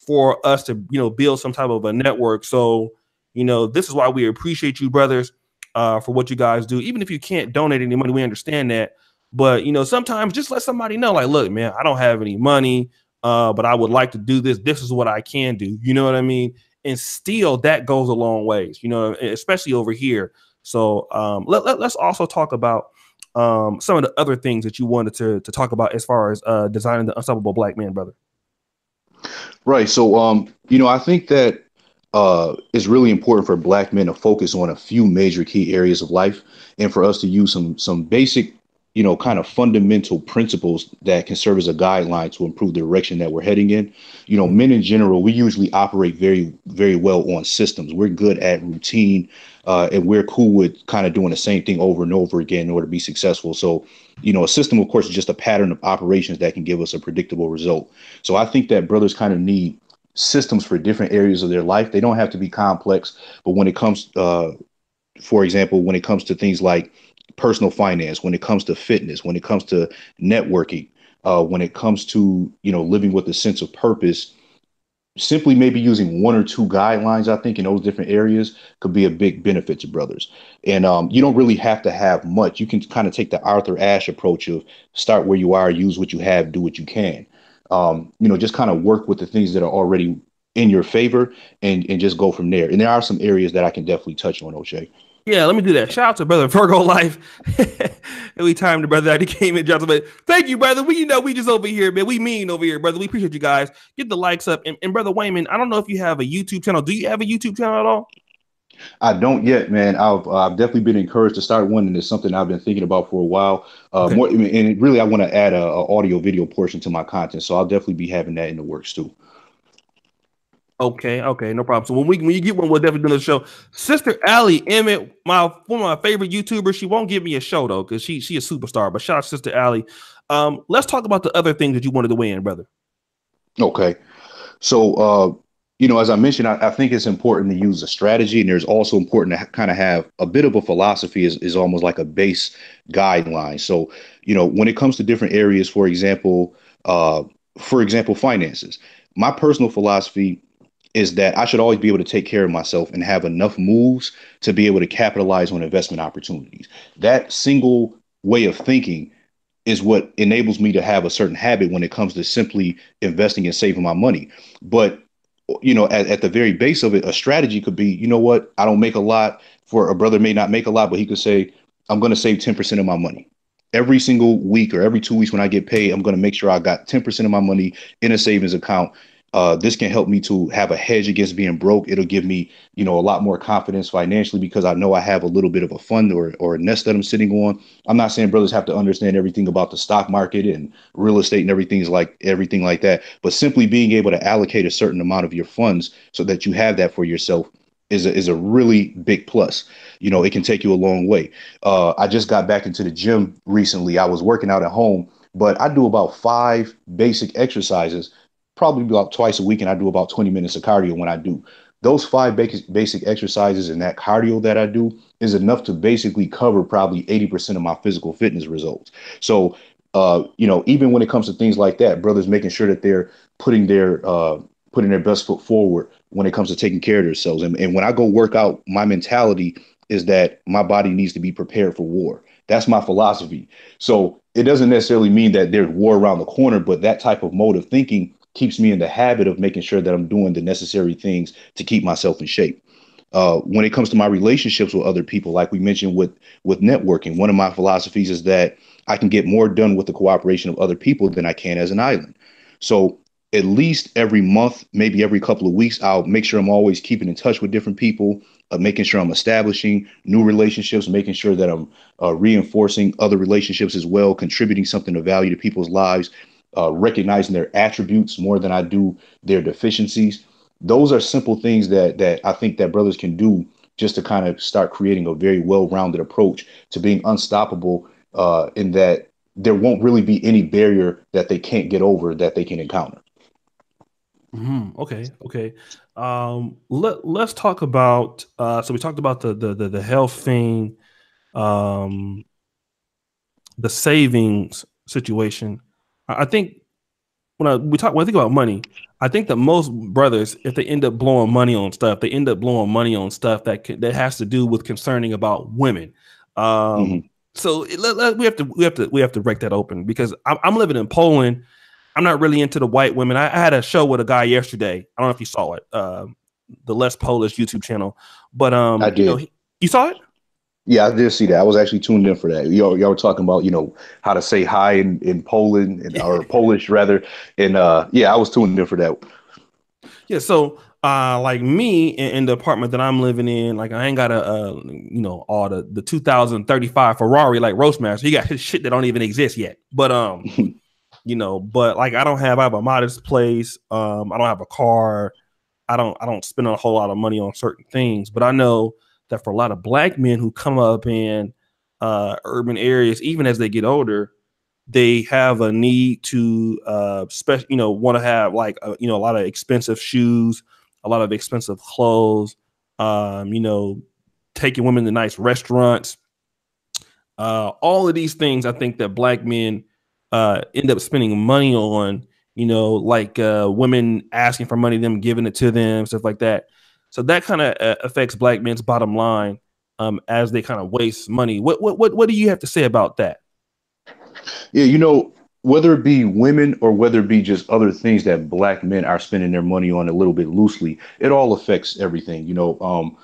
for us to you know build some type of a network. So you know this is why we appreciate you, brothers, uh, for what you guys do. Even if you can't donate any money, we understand that. But you know sometimes just let somebody know, like, look, man, I don't have any money, uh, but I would like to do this. This is what I can do. You know what I mean? And still, that goes a long ways. You know, especially over here. So um, let, let, us also talk about um, some of the other things that you wanted to to talk about as far as uh, designing the unstoppable black man, brother. Right. So, um, you know, I think that uh, it's really important for Black men to focus on a few major key areas of life, and for us to use some some basic, you know, kind of fundamental principles that can serve as a guideline to improve the direction that we're heading in. You know, men in general, we usually operate very very well on systems. We're good at routine, uh, and we're cool with kind of doing the same thing over and over again in order to be successful. So, you know, a system, of course, is just a pattern of operations that can give us a predictable result. So I think that brothers kind of need systems for different areas of their life. They don't have to be complex, but when it comes, uh, for example, when it comes to things like personal finance, when it comes to fitness, when it comes to networking, uh, when it comes to you know living with a sense of purpose, simply maybe using one or two guidelines, I think, in those different areas could be a big benefit to brothers. And um, you don't really have to have much. You can kind of take the Arthur Ashe approach of start where you are, use what you have, do what you can. Um, you know, just kind of work with the things that are already in your favor and and just go from there. And there are some areas that I can definitely touch on, Oshay. Yeah, let me do that. Shout out to brother Virgo Life. Every time the brother that he came in, dropped but thank you, brother. We you know we just over here, man. We mean over here, brother. We appreciate you guys. Get the likes up. And, and brother Waymon, I don't know if you have a YouTube channel. Do you have a YouTube channel at all? I don't yet, man. I've uh, I've definitely been encouraged to start one, and it's something I've been thinking about for a while. Uh, Okay. more, and really, I want to add a, a audio video portion to my content, so I'll definitely be having that in the works too. Okay, okay, no problem. So when we when you get one, we'll definitely do the show. Sister Allie Emmett, my one of my favorite YouTubers. She won't give me a show though, because she she a superstar. But shout out Sister Allie. Um, let's talk about the other things that you wanted to win, brother. Okay. So, uh, you know, as I mentioned, I, I think it's important to use a strategy, and there's also important to kind of have a bit of a philosophy is, is almost like a base guideline. So, you know, when it comes to different areas, for example, uh, for example, finances, my personal philosophy is that I should always be able to take care of myself and have enough moves to be able to capitalize on investment opportunities. That single way of thinking is what enables me to have a certain habit when it comes to simply investing and saving my money. But you know, at, at the very base of it, a strategy could be, you know what, I don't make a lot. For a brother may not make a lot, but he could say, I'm going to save 10% of my money every single week or every two weeks when I get paid, I'm going to make sure I got 10% of my money in a savings account. Uh, this can help me to have a hedge against being broke. It'll give me, you know, a lot more confidence financially because I know I have a little bit of a fund or, or a nest that I'm sitting on. I'm not saying brothers have to understand everything about the stock market and real estate and everything is like everything like that, but simply being able to allocate a certain amount of your funds so that you have that for yourself is a, is a really big plus. You know, it can take you a long way. Uh, I just got back into the gym recently. I was working out at home, but I do about five basic exercises, probably about twice a week, and I do about 20 minutes of cardio when I do. Those five basic exercises and that cardio that I do is enough to basically cover probably 80% of my physical fitness results. So, uh, you know, even when it comes to things like that, brothers making sure that they're putting their uh, putting their best foot forward when it comes to taking care of themselves. And, and when I go work out, my mentality is that my body needs to be prepared for war. That's my philosophy. So it doesn't necessarily mean that there's war around the corner, but that type of mode of thinking keeps me in the habit of making sure that I'm doing the necessary things to keep myself in shape. Uh, when it comes to my relationships with other people, like we mentioned with with networking, one of my philosophies is that I can get more done with the cooperation of other people than I can as an island. So at least every month, maybe every couple of weeks, I'll make sure I'm always keeping in touch with different people, uh, making sure I'm establishing new relationships, making sure that I'm uh, reinforcing other relationships as well, contributing something of value to people's lives, uh, recognizing their attributes more than I do their deficiencies. Those are simple things that that I think that brothers can do just to kind of start creating a very well-rounded approach to being unstoppable. Uh, in that there won't really be any barrier that they can't get over that they can encounter. Mm-hmm. Okay, okay. Um, let Let's talk about. Uh, so we talked about the the the, the health thing, um, the savings situation. I, think when I we talk when I think about money, I think that most brothers, if they end up blowing money on stuff, they end up blowing money on stuff that that has to do with concerning about women. Um, mm-hmm. So let, let, we have to we have to we have to break that open because I'm, I'm living in Poland I'm not really into the white women. I, I, had a show with a guy yesterday. I don't know if you saw it, uh, the Less Polish YouTube channel, but um, I did. You, know, he, you saw it? Yeah, I did see that. I was actually tuned in for that. Y'all, y'all were talking about, you know, how to say hi in, in Poland and, or Polish rather. And uh, yeah, I was tuned in for that. Yeah. So, uh, like me in, in, the apartment that I'm living in, like I ain't got a, uh, you know, all the, the 2035 Ferrari like Roastmaster. You got his shit that don't even exist yet. But, um, you know, but like I don't have I have a modest place. Um, I don't have a car. I don't I don't spend a whole lot of money on certain things, but I know that for a lot of black men who come up in uh, urban areas, even as they get older, they have a need to uh, you know, want to have like uh, you know a lot of expensive shoes, a lot of expensive clothes, um, you know, taking women to nice restaurants. Uh, all of these things, I think that black men uh, end up spending money on, you know, like uh, women asking for money, them giving it to them, stuff like that. So that kind of uh, affects black men's bottom line um, as they kind of waste money. What, what what what do you have to say about that? Yeah, you know, whether it be women or whether it be just other things that black men are spending their money on a little bit loosely, it all affects everything. You know, um,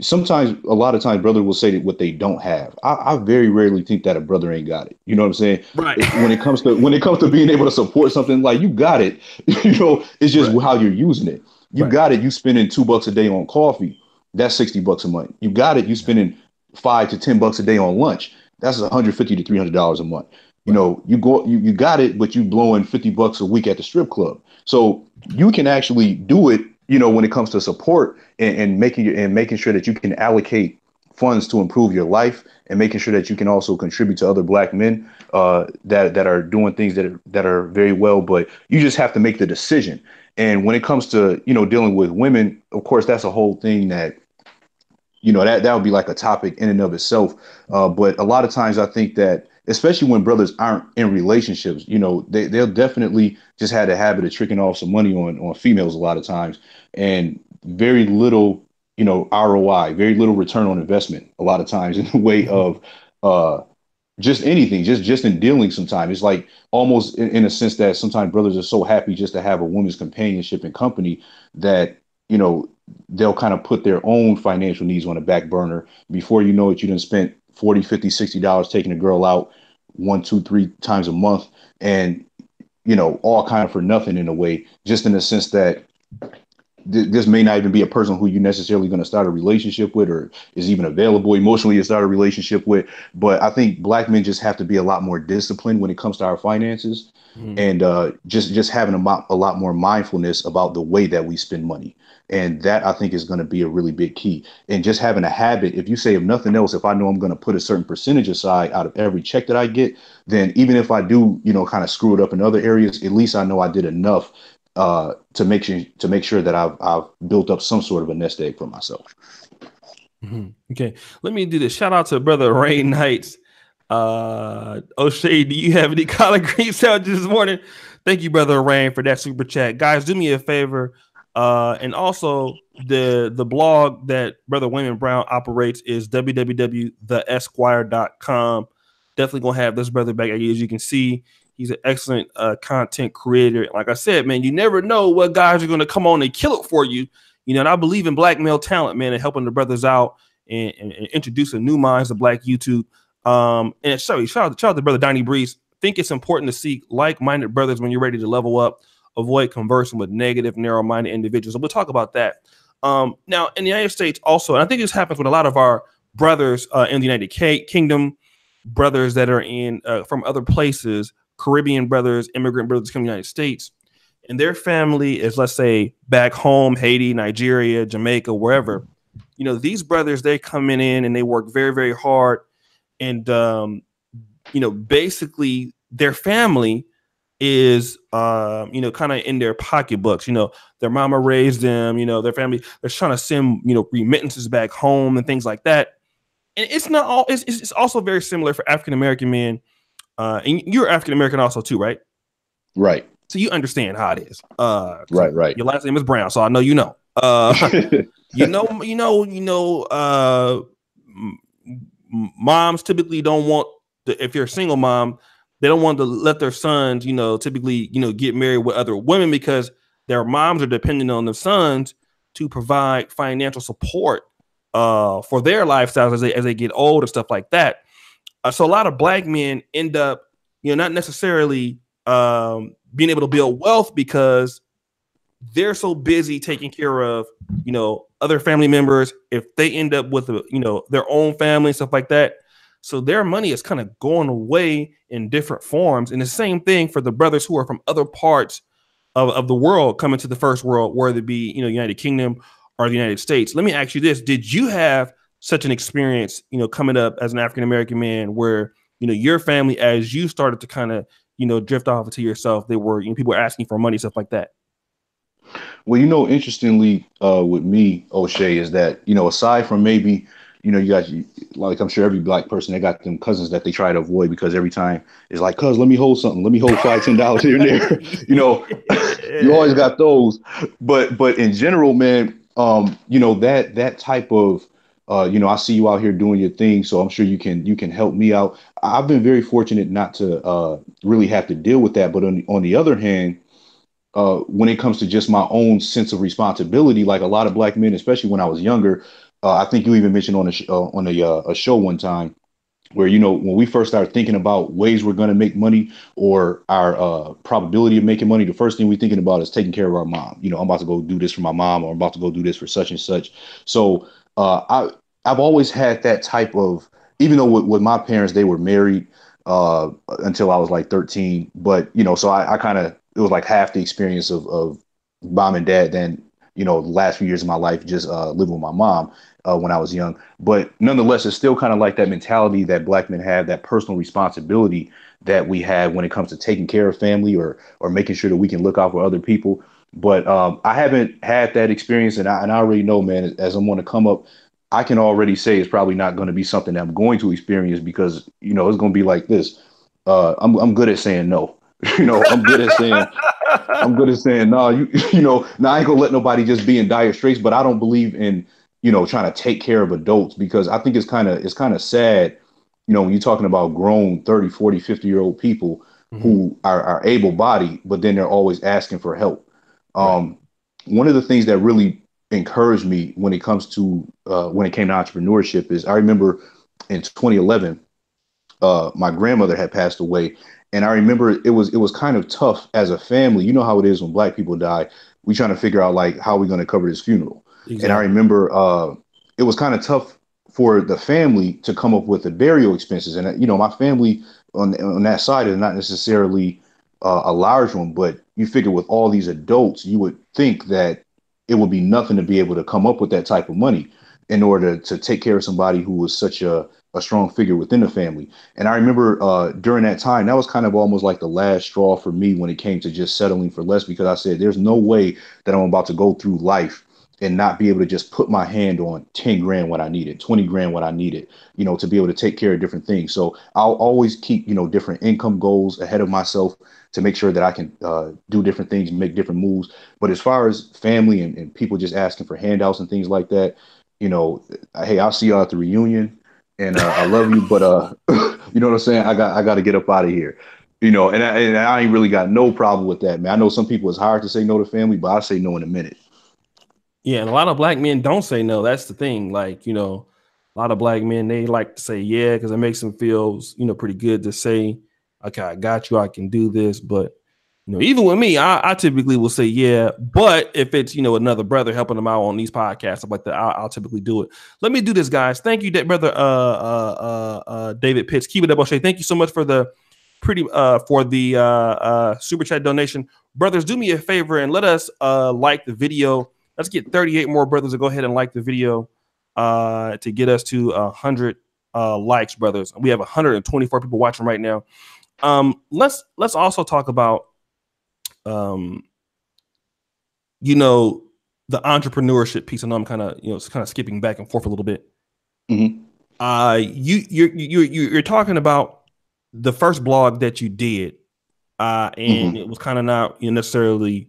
sometimes a lot of times brother will say that what they don't have I, I, very rarely think that a brother ain't got it you know what i'm saying right when it comes to when it comes to being able to support something like you got it you know it's just right. how you're using it you right. got it you spending two bucks a day on coffee that's 60 bucks a month. You got it you spending five to ten bucks a day on lunch that's 150 to 300 dollars a month. You know you go you, you got it but you blowing 50 bucks a week at the strip club. So you can actually do it you know, when it comes to support and, and making and making sure that you can allocate funds to improve your life and making sure that you can also contribute to other black men uh, that that are doing things that are, that are very well. But you just have to make the decision. And when it comes to you know dealing with women, of course, that's a whole thing that you know that that would be like a topic in and of itself. Uh, but a lot of times, I think that especially when brothers aren't in relationships, you know, they, they'll definitely just had a habit of tricking off some money on, on females a lot of times and very little, you know, ROI, very little return on investment a lot of times in the way of uh, just anything, just just in dealing sometimes. It's like almost in, in, a sense that sometimes brothers are so happy just to have a woman's companionship and company that, you know, they'll kind of put their own financial needs on the back burner. Before you know it, you done spent 40, 50, 60 dollars taking a girl out one, two, three times a month, and you know, all kind of for nothing in a way, just in the sense that th- this may not even be a person who you necessarily going to start a relationship with or is even available emotionally to start a relationship with. But I think black men just have to be a lot more disciplined when it comes to our finances mm-hmm. and uh, just just having a, mo- a lot more mindfulness about the way that we spend money. And that I think is going to be a really big key. And just having a habit, if you say, if nothing else, if I know I'm going to put a certain percentage aside out of every check that I get, then even if I do, you know, kind of screw it up in other areas, at least I know I did enough uh, to make sure to make sure that I've I've built up some sort of a nest egg for myself. Mm-hmm. Okay, let me do this. Shout out to brother Rain Knights. Uh, Oshay, do you have any collard green sandwiches this morning? Thank you, brother Rain, for that super chat. Guys, do me a favor. Uh, and also the the blog that brother William Brown operates is www.theesquire.com. Definitely gonna have this brother back as you can see. He's an excellent uh, content creator. Like I said, man, you never know what guys are going to come on and kill it for you. You know, and I believe in black male talent, man, and helping the brothers out and, and, and introducing new minds to black YouTube. Um, and sorry, shout out, shout out to brother Donnie Breeze. Think it's important to seek like-minded brothers when you're ready to level up. Avoid conversing with negative, narrow-minded individuals. So we'll talk about that. Um, now, in the United States, also, and I think this happens with a lot of our brothers uh, in the United Kingdom, brothers that are in uh, from other places Caribbean brothers, immigrant brothers come to the United States, and their family is, let's say, back home, Haiti, Nigeria, Jamaica, wherever. You know, these brothers, they come in and they work very, very hard. And, um, you know, basically their family is, uh, you know, kind of in their pocketbooks. You know, their mama raised them, you know, their family, they're trying to send, you know, remittances back home and things like that. And it's not all, it's, it's also very similar for African American men uh, and you're African American also too, right? Right. So you understand how it is. Uh, right, right. Your last name is Brown, so I know you know. Uh, you know, you know, you know. Uh, moms typically don't want to, if you're a single mom, they don't want to let their sons, you know, typically, you know, get married with other women because their moms are dependent on their sons to provide financial support uh, for their lifestyles as they as they get old and stuff like that. Uh, so a lot of black men end up, you know, not necessarily um, being able to build wealth because they're so busy taking care of, you know, other family members. If they end up with, you know, their own family and stuff like that, so their money is kind of going away in different forms. And the same thing for the brothers who are from other parts of, of the world coming to the first world, whether it be, you know, United Kingdom or the United States. Let me ask you this: Did you have such an experience, you know, coming up as an African American man, where you know your family, as you started to kind of you know drift off into yourself, they were you know people were asking for money, stuff like that. Well, you know, interestingly, uh, with me, Oshay, is that you know aside from maybe you know, you guys, like I'm sure every black person, they got them cousins that they try to avoid because every time it's like, cuz, let me hold something, let me hold five, ten dollars here and there. you know, you always got those. But but in general, man, um, you know, that that type of uh, you know, I see you out here doing your thing, so I'm sure you can you can help me out. I've been very fortunate not to uh, really have to deal with that, but on on the other hand, uh, when it comes to just my own sense of responsibility, like a lot of black men, especially when I was younger, uh, I think you even mentioned on a sh- uh, on a, uh, a show one time where you know when we first started thinking about ways we're going to make money or our uh, probability of making money the first thing we're thinking about is taking care of our mom you know i'm about to go do this for my mom or i'm about to go do this for such and such so uh, I I've always had that type of even though with, with my parents they were married uh, until I was like 13, but you know, so I, I kind of it was like half the experience of of mom and dad than you know the last few years of my life just uh, living with my mom uh, when I was young. But nonetheless, it's still kind of like that mentality that black men have, that personal responsibility that we have when it comes to taking care of family or or making sure that we can look out for other people. But um, I haven't had that experience, and I, and I already know, man, as I'm going to come up I can already say it's probably not going to be something that I'm going to experience because you know it's going to be like this. Uh, I'm I'm good at saying no. you know, I'm good at saying I'm good at saying no. Nah, you you know, now I ain't gonna let nobody just be in dire straits. But I don't believe in you know trying to take care of adults because I think it's kind of it's kind of sad. You know, when you're talking about grown 30, 40, 50 year old people mm-hmm. who are, are able bodied, but then they're always asking for help. Um. One of the things that really encouraged me when it comes to uh, when it came to entrepreneurship is I remember in 2011, uh, my grandmother had passed away, and I remember it was it was kind of tough as a family. You know how it is when black people die. We trying to figure out like how we going to cover this funeral. Exactly. And I remember uh, it was kind of tough for the family to come up with the burial expenses. And you know, my family on on that side is not necessarily uh, a large one, but you figure with all these adults, you would think that it would be nothing to be able to come up with that type of money in order to take care of somebody who was such a, a strong figure within the family. And I remember uh, during that time, that was kind of almost like the last straw for me when it came to just settling for less because I said, there's no way that I'm about to go through life and not be able to just put my hand on 10 grand when I need it, 20 grand when I need it, you know, to be able to take care of different things. So I'll always keep, you know, different income goals ahead of myself to make sure that I can uh, do different things make different moves. But as far as family and, and people just asking for handouts and things like that, you know, hey, I'll see y'all at the reunion and uh, I love you, but uh, you know what I'm saying? I got I got to get up out of here, you know. And I, and I ain't really got no problem with that, man. I know some people it's hard to say no to family, but I say no in a minute. Yeah, and a lot of black men don't say no. That's the thing. Like you know, a lot of black men they like to say yeah because it makes them feel you know pretty good to say, okay, I got you, I can do this. But you know, even with me, I, I typically will say yeah. But if it's you know another brother helping them out on these podcasts, I'm like that, I'll, I'll typically do it. Let me do this, guys. Thank you, brother uh, uh, uh, uh, David Pitts. Keep it up, Oshay. Thank you so much for the pretty uh for the uh uh super chat donation brothers do me a favor and let us uh like the video Let's get 38 more brothers to go ahead and like the video uh, to get us to 100 uh, likes, brothers. We have 124 people watching right now. Um, let's let's also talk about, um, you know, the entrepreneurship piece. And I'm kind of you know it's kind of skipping back and forth a little bit. Mm-hmm. Uh, you you're you you're talking about the first blog that you did, uh, and mm-hmm. it was kind of not you know, necessarily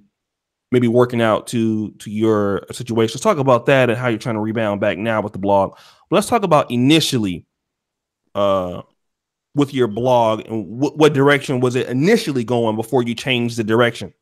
maybe working out to to your situation. Let's talk about that and how you're trying to rebound back now with the blog. But let's talk about initially uh with your blog and w- what direction was it initially going before you changed the direction?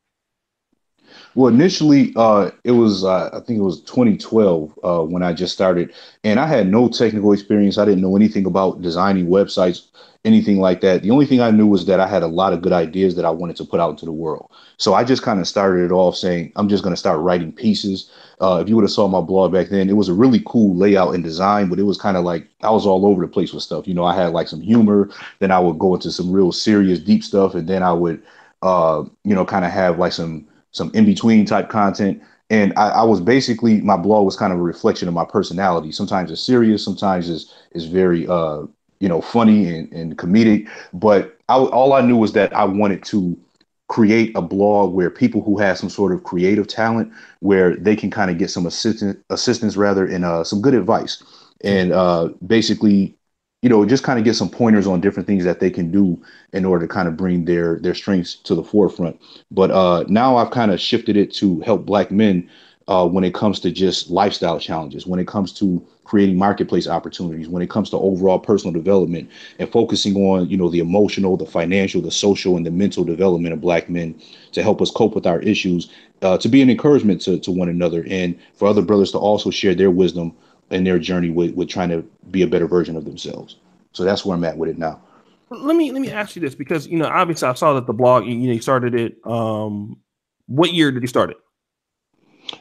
Well, initially, uh, it was uh, I think it was 2012 uh, when I just started, and I had no technical experience. I didn't know anything about designing websites anything like that. The only thing I knew was that I had a lot of good ideas that I wanted to put out into the world. So I just kind of started it off saying, I'm just going to start writing pieces. Uh, if you would have saw my blog back then, it was a really cool layout and design, but it was kind of like I was all over the place with stuff. You know, I had like some humor, then I would go into some real serious, deep stuff, and then I would, uh, you know, kind of have like some some in between type content. And I, I, was basically my blog was kind of a reflection of my personality. Sometimes it's serious, sometimes it's it's very uh, you know, funny and, and comedic. But I, all I knew was that I wanted to create a blog where people who have some sort of creative talent, where they can kind of get some assistance, assistance rather, and uh, some good advice, and uh, basically, you know, just kind of get some pointers on different things that they can do in order to kind of bring their their strengths to the forefront. But uh, now I've kind of shifted it to help Black men uh, when it comes to just lifestyle challenges, when it comes to creating marketplace opportunities, when it comes to overall personal development and focusing on, you know, the emotional, the financial, the social, and the mental development of Black men to help us cope with our issues, uh, to be an encouragement to, to one another, and for other brothers to also share their wisdom and their journey with, with trying to be a better version of themselves. So that's where I'm at with it now. Let me let me ask you this because you know obviously I saw that the blog you know you started it. Um, what year did you start it?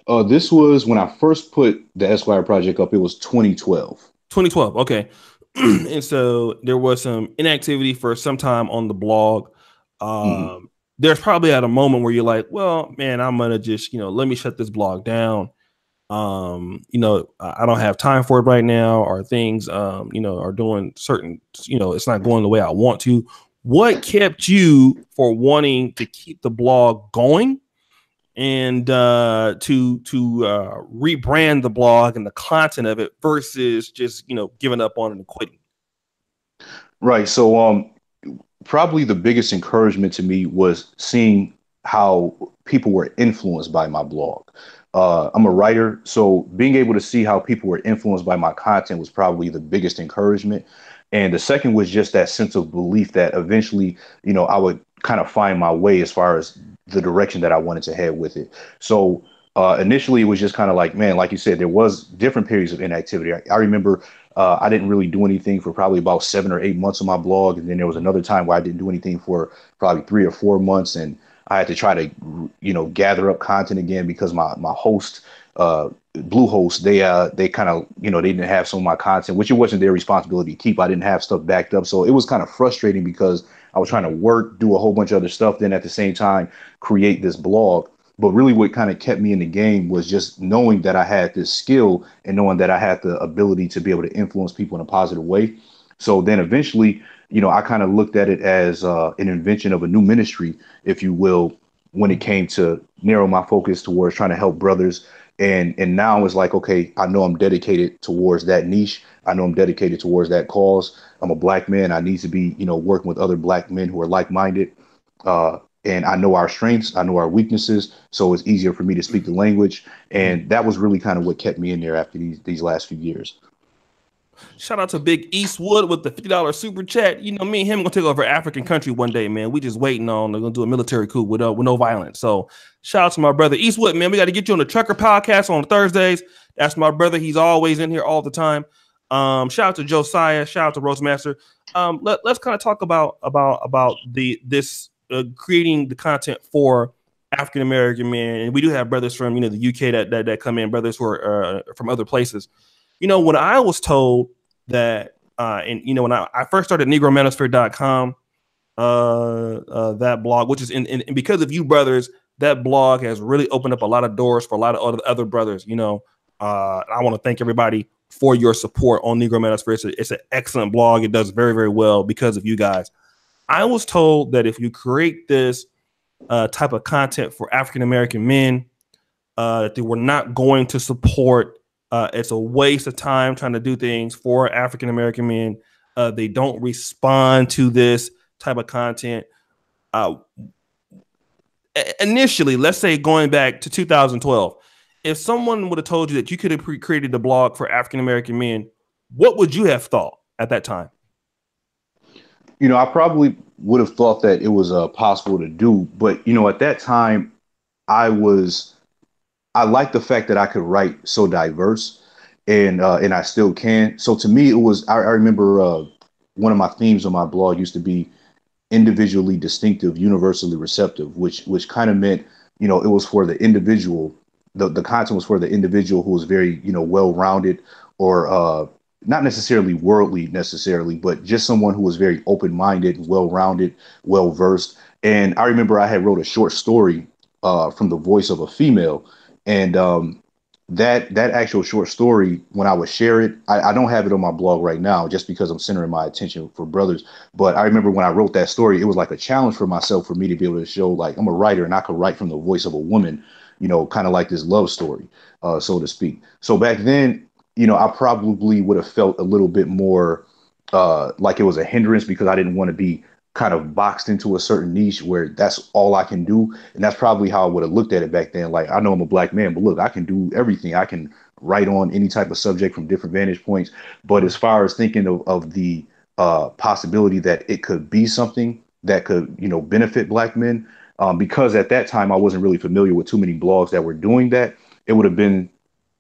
Uh, this was when I first put the Esquire project up. It was 2012. 2012. Okay. and so there was some inactivity for some time on the blog. Um, mm. There's probably at a moment where you're like, well, man, I'm gonna just, you know, let me shut this blog down. Um, you know, I don't have time for it right now, or things, um, you know, are doing certain, you know, it's not going the way I want to. What kept you for wanting to keep the blog going? and uh, to to uh, rebrand the blog and the content of it versus just you know giving up on it and quitting? Right. So um, probably the biggest encouragement to me was seeing how people were influenced by my blog. Uh, I'm a writer, so being able to see how people were influenced by my content was probably the biggest encouragement. And the second was just that sense of belief that eventually, you know, I would kind of find my way as far as the direction that I wanted to head with it. So uh, initially, it was just kind of like, man, like you said, there was different periods of inactivity. I, I remember uh, I didn't really do anything for probably about seven or eight months on my blog, and then there was another time where I didn't do anything for probably three or four months, and I had to try to, you know, gather up content again because my my host, uh, Bluehost, they uh they kind of you know they didn't have some of my content, which it wasn't their responsibility to keep. I didn't have stuff backed up, so it was kind of frustrating because I was trying to work, do a whole bunch of other stuff, then at the same time create this blog. But really, what kind of kept me in the game was just knowing that I had this skill and knowing that I had the ability to be able to influence people in a positive way. So then eventually, you know, I kind of looked at it as uh, an invention of a new ministry, if you will, when it came to narrow my focus towards trying to help brothers. And and now it's like, okay, I know I'm dedicated towards that niche. I know I'm dedicated towards that cause. I'm a black man. I need to be, you know, working with other black men who are like-minded. Uh, and I know our strengths, I know our weaknesses, so it's easier for me to speak the language. And that was really kind of what kept me in there after these these last few years. Shout out to Big Eastwood with the fifty dollars super chat. You know, me and him gonna take over African country one day, man. We just waiting on they're gonna do a military coup with uh, with no violence. So shout out to my brother Eastwood, man. We got to get you on the Trucker Podcast on Thursdays. That's my brother. He's always in here all the time. Um, shout out to Josiah. Shout out to Rosemaster. Um, let, let's kind of talk about about about the this uh, creating the content for African American men, and we do have brothers from you know the UK that that, that come in, brothers who are uh, from other places you know, when I was told that, uh, and you know, when I, I first started NegroManosphere.com, uh, uh, that blog, which is in, in, because of you brothers, that blog has really opened up a lot of doors for a lot of other, other brothers. You know, uh, I want to thank everybody for your support on Negro Manosphere. It's, a, it's an excellent blog. It does very, very well because of you guys. I was told that if you create this uh, type of content for African American men, uh, that they were not going to support uh, it's a waste of time trying to do things for African American men. Uh, they don't respond to this type of content. Uh, initially, let's say going back to 2012, if someone would have told you that you could have pre- created a blog for African American men, what would you have thought at that time? You know, I probably would have thought that it was uh, possible to do, but you know, at that time, I was I like the fact that I could write so diverse, and uh, and I still can. So to me, it was. I, I remember uh, one of my themes on my blog used to be individually distinctive, universally receptive, which which kind of meant you know it was for the individual. The the content was for the individual who was very you know well rounded or uh, not necessarily worldly necessarily, but just someone who was very open minded, well rounded, well versed. And I remember I had wrote a short story uh, from the voice of a female and um, that that actual short story, when I would share it, I, I, don't have it on my blog right now just because I'm centering my attention for brothers. But I remember when I wrote that story, it was like a challenge for myself for me to be able to show like I'm a writer and I could write from the voice of a woman, you know, kind of like this love story, uh, so to speak. So back then, you know, I probably would have felt a little bit more uh, like it was a hindrance because I didn't want to be kind of boxed into a certain niche where that's all I can do. And that's probably how I would have looked at it back then. Like, I know I'm a black man, but look, I can do everything. I can write on any type of subject from different vantage points. But as far as thinking of, of the uh, possibility that it could be something that could, you know, benefit black men, um, because at that time I wasn't really familiar with too many blogs that were doing that, it would have been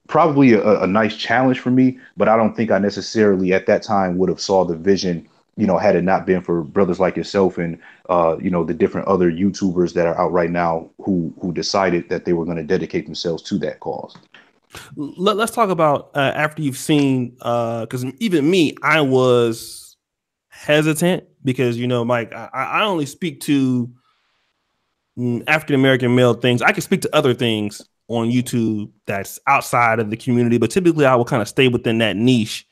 probably a, a nice challenge for me. But I don't think I necessarily at that time would have saw the vision you know, had it not been for brothers like yourself and uh, you know the different other YouTubers that are out right now who who decided that they were going to dedicate themselves to that cause. Let, us talk about uh, after you've seen because uh, even me, I was hesitant because you know, Mike, I, I only speak to mm, African American male things. I can speak to other things on YouTube that's outside of the community, but typically I will kind of stay within that niche.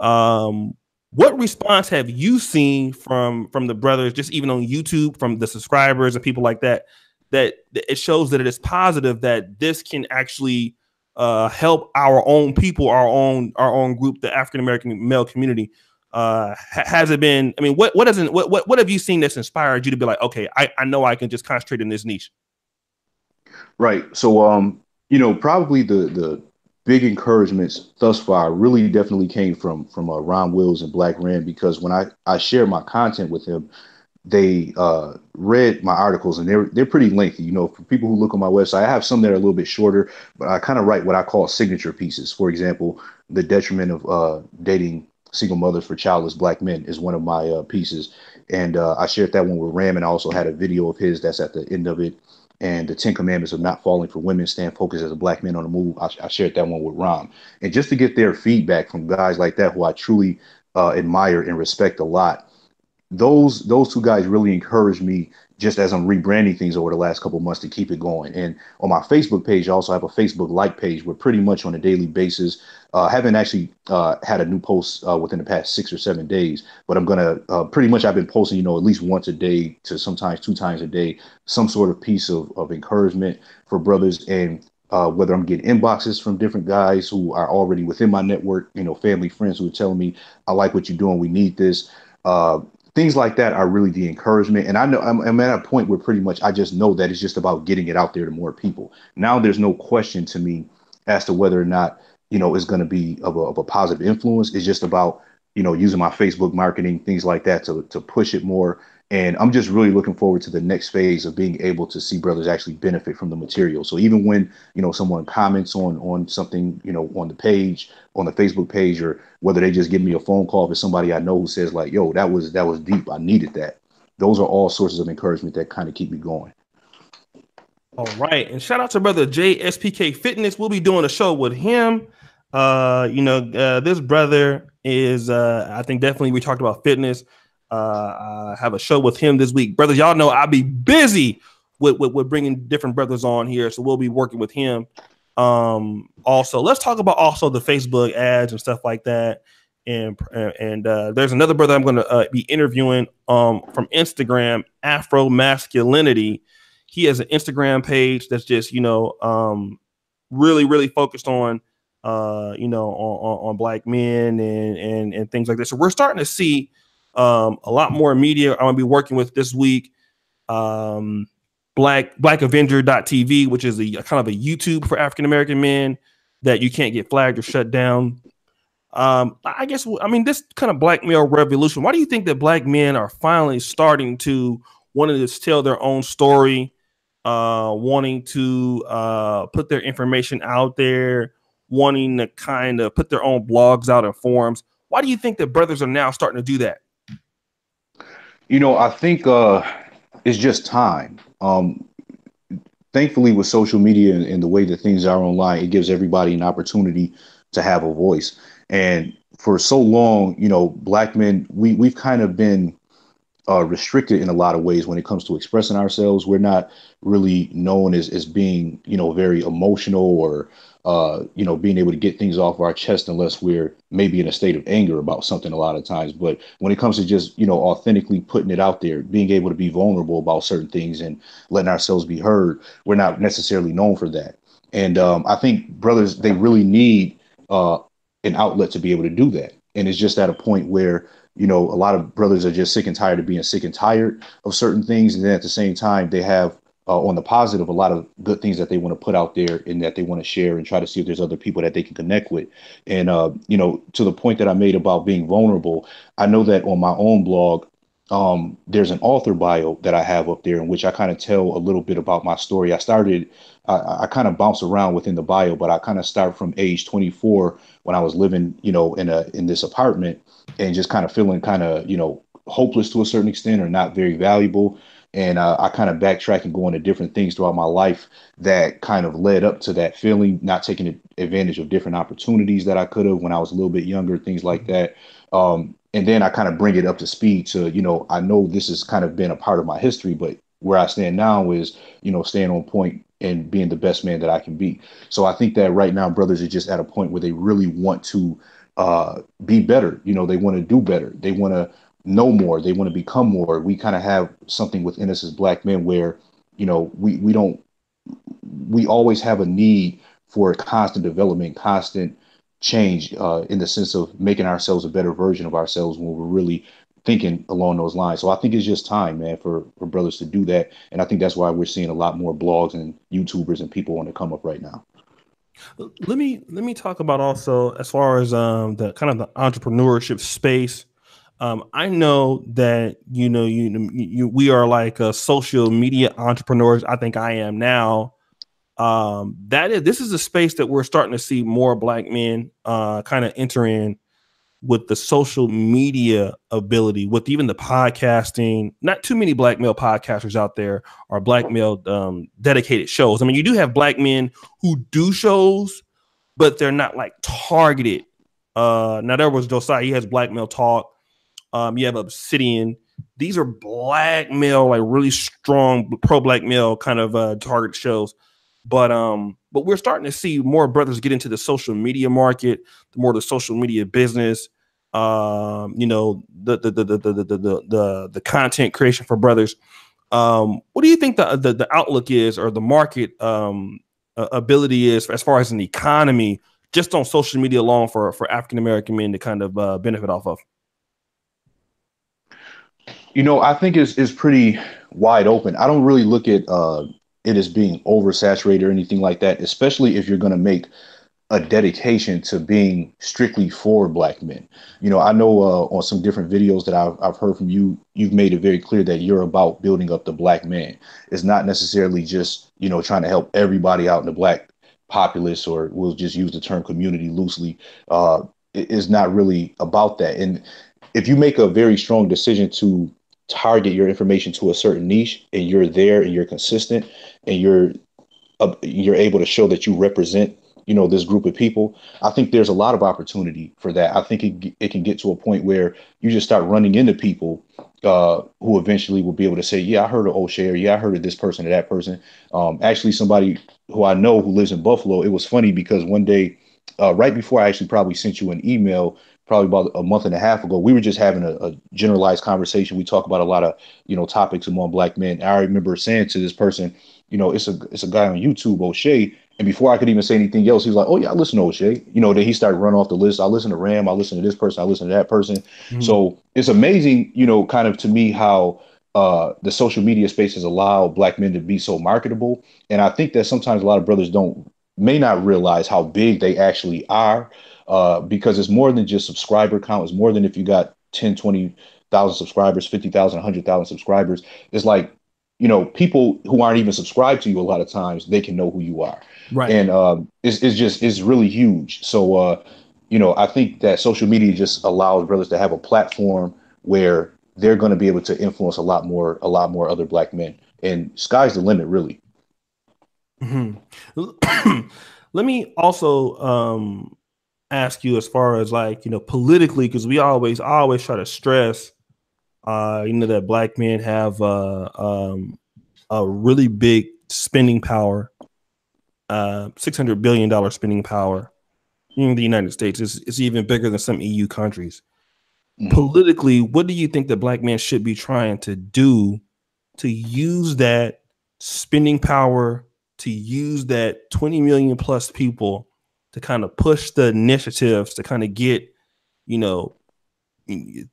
Um, what response have you seen from from the brothers, just even on YouTube, from the subscribers and people like that, that it shows that it is positive that this can actually uh, help our own people, our own our own group, the African American male community. Uh, has it been? I mean, what what doesn't what, what what have you seen that's inspired you to be like, okay, I, I know I can just concentrate in this niche. Right. So um, you know, probably the the big encouragements thus far really definitely came from from uh, Ron Wills and Black Ram because when I I share my content with him, they uh, read my articles and they're they're pretty lengthy. You know, for people who look on my website, I have some that are a little bit shorter, but I kind of write what I call signature pieces. For example, the detriment of uh, dating single mothers for childless black men is one of my uh, pieces, and uh, I shared that one with Ram, and I also had a video of his that's at the end of it. And the Ten Commandments of not falling for women, stand focused as a black man on the move. I, I shared that one with Ram, and just to get their feedback from guys like that who I truly uh, admire and respect a lot those those two guys really encouraged me just as I'm rebranding things over the last couple months to keep it going. And on my Facebook page, I also have a Facebook like page where pretty much on a daily basis, uh, haven't actually uh, had a new post uh, within the past six or seven days, but I'm gonna uh, pretty much I've been posting, you know, at least once a day to sometimes two times a day, some sort of piece of, of encouragement for brothers and uh, whether I'm getting inboxes from different guys who are already within my network, you know, family, friends who are telling me, I like what you're doing. We need this. Uh, things like that are really the encouragement. And I know I'm, I'm, at a point where pretty much I just know that it's just about getting it out there to more people. Now there's no question to me as to whether or not, you know, it's going to be of a, of a positive influence. It's just about, you know, using my Facebook marketing, things like that to, to push it more and I'm just really looking forward to the next phase of being able to see brothers actually benefit from the material. So even when, you know, someone comments on on something, you know, on the page, on the Facebook page, or whether they just give me a phone call for somebody I know who says like, yo, that was that was deep. I needed that. Those are all sources of encouragement that kind of keep me going. All right. And shout out to brother JSPK Fitness. We'll be doing a show with him. Uh, you know, uh, this brother is uh I think definitely we talked about fitness uh, I have a show with him this week, brothers. Y'all know I'll be busy with, with, with bringing different brothers on here, so we'll be working with him. Um, also, let's talk about also the Facebook ads and stuff like that. And and uh, there's another brother I'm going to uh, be interviewing um, from Instagram, Afro Masculinity. He has an Instagram page that's just you know um, really really focused on uh, you know on, on, on black men and and and things like this. So we're starting to see um, a lot more media I'm gonna be working with this week. Um, Black Black Avenger.tv, which is a, a kind of a YouTube for African American men that you can't get flagged or shut down. Um, I guess I mean this kind of black male revolution. Why do you think that black men are finally starting to wanting to tell their own story, uh, wanting to uh, put their information out there, wanting to kind of put their own blogs out and forums? Why do you think that brothers are now starting to do that? You know, I think uh, it's just time. Um, thankfully, with social media and, and the way that things are online, it gives everybody an opportunity to have a voice. And for so long, you know, black men, we we've kind of been uh, restricted in a lot of ways when it comes to expressing ourselves. We're not really known as as being, you know, very emotional or uh, you know, being able to get things off our chest unless we're maybe in a state of anger about something a lot of times. But when it comes to just, you know, authentically putting it out there, being able to be vulnerable about certain things and letting ourselves be heard, we're not necessarily known for that. And um, I think brothers, they really need uh, an outlet to be able to do that. And it's just at a point where, you know, a lot of brothers are just sick and tired of being sick and tired of certain things. And then at the same time, they have uh, on the positive, a lot of good things that they want to put out there and that they want to share and try to see if there's other people that they can connect with. And, uh, you know, to the point that I made about being vulnerable, I know that on my own blog, um, there's an author bio that I have up there in which I kind of tell a little bit about my story. I started, I, I kind of bounce around within the bio, but I kind of start from age 24 when I was living, you know, in a in this apartment and just kind of feeling kind of, you know, hopeless to a certain extent or not very valuable and uh, I kind of backtrack and go into different things throughout my life that kind of led up to that feeling, not taking advantage of different opportunities that I could have when I was a little bit younger, things like that. Um, and then I kind of bring it up to speed to, you know, I know this has kind of been a part of my history, but where I stand now is, you know, staying on point and being the best man that I can be. So I think that right now, brothers are just at a point where they really want to uh, be better. You know, they want to do better. They want to know more. They want to become more. We kind of have something within us as black men where you know, we we don't we always have a need for constant development, constant change uh, in the sense of making ourselves a better version of ourselves when we're really thinking along those lines. So I think it's just time, man, for, for brothers to do that. And I think that's why we're seeing a lot more blogs and YouTubers and people want to come up right now. Let me let me talk about also as far as um, the kind of the entrepreneurship space. Um, I know that you know you, you we are like uh, social media entrepreneurs. I think I am now. Um, that is this is a space that we're starting to see more black men uh, kind of enter in with the social media ability, with even the podcasting. Not too many black male podcasters out there are black male um, dedicated shows. I mean, you do have black men who do shows, but they're not like targeted. Uh, now there was Josiah, he has black male talk. Um, you have Obsidian. These are black male, like really strong pro black male kind of uh, target shows. But um, but we're starting to see more brothers get into the social media market, more the social media business. Um, you know, the the the the the the the, the, the content creation for brothers. Um, what do you think the, the the outlook is or the market um ability is as far as an economy just on social media alone for for African American men to kind of uh, benefit off of? You know, I think it's it's pretty wide open. I don't really look at uh, it as being oversaturated or anything like that, especially if you're going to make a dedication to being strictly for black men. You know, I know uh, on some different videos that I've, I've heard from you, you've made it very clear that you're about building up the black man. It's not necessarily just, you know, trying to help everybody out in the black populace, or we'll just use the term community loosely. Uh, it is not really about that. And if you make a very strong decision to target your information to a certain niche and you're there and you're consistent and you're uh, you're able to show that you represent you know this group of people i think there's a lot of opportunity for that. I think it, it can get to a point where you just start running into people uh, who eventually will be able to say yeah i heard of Oshay or yeah i heard of this person or that person. Um, actually somebody who i know who lives in buffalo it was funny because one day uh, right before i actually probably sent you an email probably about a month and a half ago, we were just having a, a, generalized conversation. We talk about a lot of, you know, topics among black men. I remember saying to this person, you know, it's a it's a guy on YouTube, Oshay. And before I could even say anything else, he was like, "Oh yeah, I listen to Oshay." You know, then he started running off the list. I listen to Ram. I listen to this person. I listen to that person. Mm-hmm. So it's amazing, you know, kind of to me how uh, the social media space has allowed black men to be so marketable. And I think that sometimes a lot of brothers don't may not realize how big they actually are uh, because it's more than just subscriber count. It's more than if you got 10, 20,000 subscribers, 50,000, 100,000 subscribers. It's like, you know, people who aren't even subscribed to you a lot of times, they can know who you are. Right. And um, it's, it's just, it's really huge. So, uh, you know, I think that social media just allows brothers to have a platform where they're going to be able to influence a lot more, a lot more other black men. And sky's the limit, really. Mm-hmm. Let me also um, ask you as far as like you know politically because we always always try to stress uh you know that black men have uh um a really big spending power uh 600 billion dollar spending power in the united states is it's even bigger than some eu countries mm-hmm. politically what do you think that black men should be trying to do to use that spending power to use that 20 million plus people to kind of push the initiatives to kind of get, you know,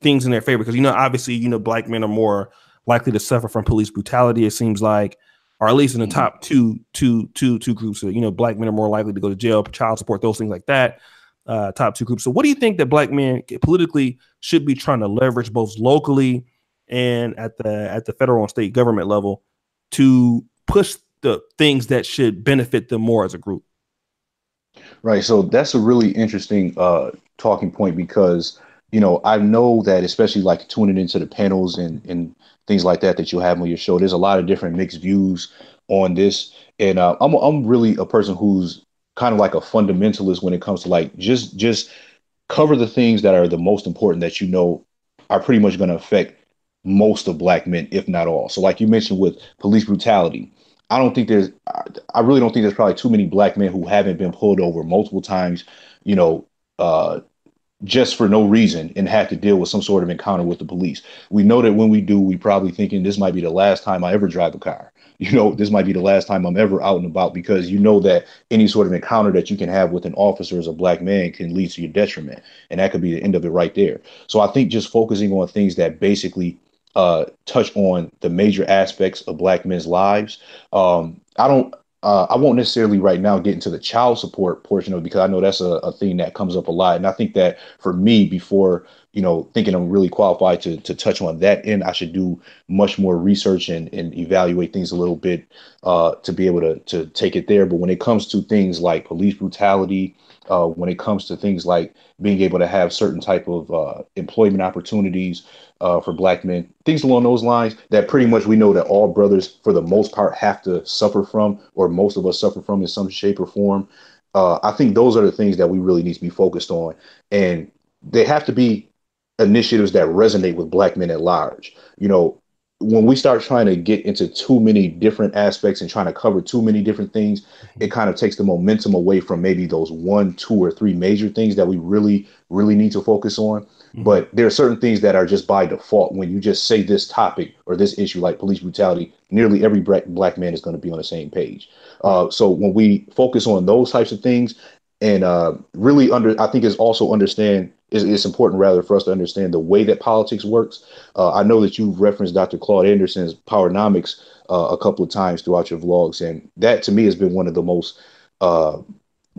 things in their favor. Because you know, obviously, you know, black men are more likely to suffer from police brutality. It seems like, or at least in the mm-hmm. top two, two, two, two groups. you know, black men are more likely to go to jail, child support, those things like that. Uh, top two groups. So, what do you think that black men politically should be trying to leverage both locally and at the at the federal and state government level to push the things that should benefit them more as a group? Right. So that's a really interesting uh, talking point because, you know, I know that especially like tuning into the panels and, and things like that that you have on your show, there's a lot of different mixed views on this. And uh, I'm, I'm really a person who's kind of like a fundamentalist when it comes to like just just cover the things that are the most important that you know are pretty much going to affect most of black men, if not all. So like you mentioned with police brutality, I don't think there's, I really don't think there's probably too many black men who haven't been pulled over multiple times, you know, uh, just for no reason and had to deal with some sort of encounter with the police. We know that when we do, we probably thinking this might be the last time I ever drive a car. you know, this might be the last time I'm ever out and about because you know that any sort of encounter that you can have with an officer as a black man can lead to your detriment. And that could be the end of it right there. So I think just focusing on things that basically uh, touch on the major aspects of black men's lives. Um, I don't uh, I won't necessarily right now get into the child support portion of it because I know that's a, a thing that comes up a lot. And I think that for me, before you know, thinking I'm really qualified to to touch on that end, I should do much more research and, and evaluate things a little bit uh, to be able to to take it there. But when it comes to things like police brutality, uh, when it comes to things like being able to have certain type of uh, employment opportunities uh, for black men, things along those lines that pretty much we know that all brothers, for the most part, have to suffer from, or most of us suffer from in some shape or form. Uh, I think those are the things that we really need to be focused on, and they have to be initiatives that resonate with black men at large. You know, when we start trying to get into too many different aspects and trying to cover too many different things, it kind of takes the momentum away from maybe those one, two, or three major things that we really, really need to focus on. Mm-hmm. But there are certain things that are just by default. When you just say this topic or this issue, like police brutality, nearly every black man is going to be on the same page. Uh, so when we focus on those types of things and uh, really under, I think is also understand it's, it's, important rather for us to understand the way that politics works. Uh, I know that you've referenced Dr. Claude Anderson's Powernomics uh, a couple of times throughout your vlogs, and that to me has been one of the most uh,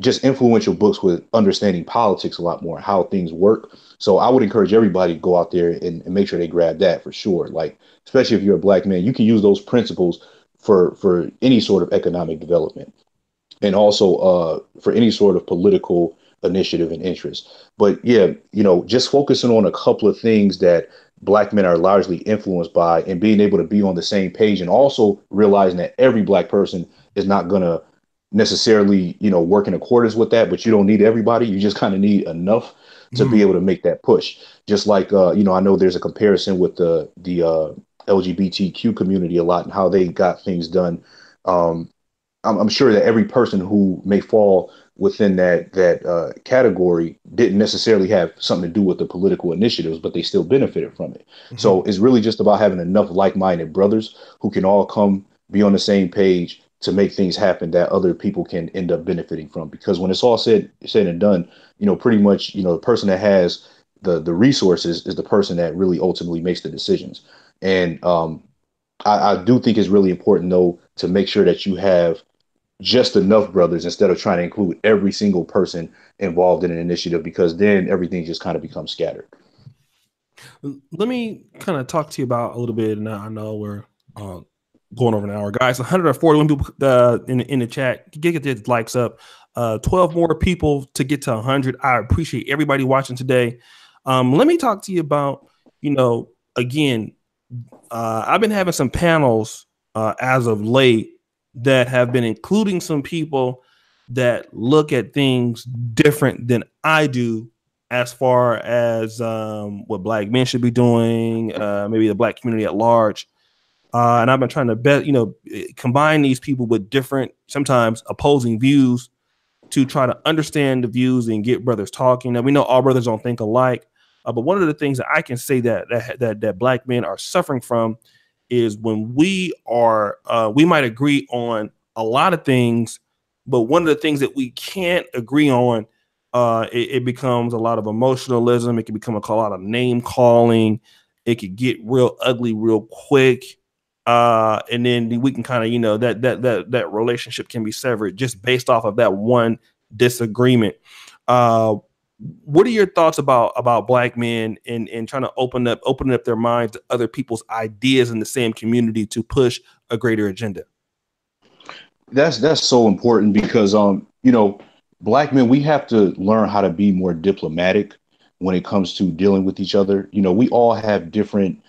just influential books with understanding politics a lot more, how things work. So I would encourage everybody to go out there and, and make sure they grab that for sure. Like especially if you're a black man, you can use those principles for for any sort of economic development, and also uh, for any sort of political initiative and interest. But yeah, you know, just focusing on a couple of things that black men are largely influenced by and being able to be on the same page and also realizing that every black person is not going to necessarily, you know, work in accordance with that, but you don't need everybody. You just kind of need enough to mm. be able to make that push. Just like, uh, you know, I know there's a comparison with the, the, uh, LGBTQ community a lot and how they got things done. Um, I'm, I'm sure that every person who may fall within that that uh, category didn't necessarily have something to do with the political initiatives, but they still benefited from it. Mm-hmm. So it's really just about having enough like-minded brothers who can all come be on the same page to make things happen that other people can end up benefiting from. Because when it's all said said and done, you know, pretty much, you know, the person that has the the resources is the person that really ultimately makes the decisions. And um, I, I do think it's really important though to make sure that you have just enough brothers instead of trying to include every single person involved in an initiative because then everything just kind of becomes scattered. Let me kind of talk to you about a little bit. And I know we're uh, going over an hour, guys. 141 people uh, in in the chat. Get the likes up. Uh, 12 more people to get to 100. I appreciate everybody watching today. Um, let me talk to you about, you know, again, uh, I've been having some panels uh, as of late that have been including some people that look at things different than I do as far as um, what black men should be doing, uh, maybe the black community at large. Uh, and I've been trying to bet, you know, combine these people with different, sometimes opposing views to try to understand the views and get brothers talking. Now we know all brothers don't think alike, uh, but one of the things that I can say that that that, that black men are suffering from is when we are uh, we might agree on a lot of things, but one of the things that we can't agree on, uh, it, it becomes a lot of emotionalism. It can become a, a lot of name calling. It could get real ugly real quick, uh, and then we can kind of you know that that that that relationship can be severed just based off of that one disagreement. Uh, what are your thoughts about about black men and and trying to open up opening up their minds to other people's ideas in the same community to push a greater agenda that's that's so important because um you know black men we have to learn how to be more diplomatic when it comes to dealing with each other you know we all have different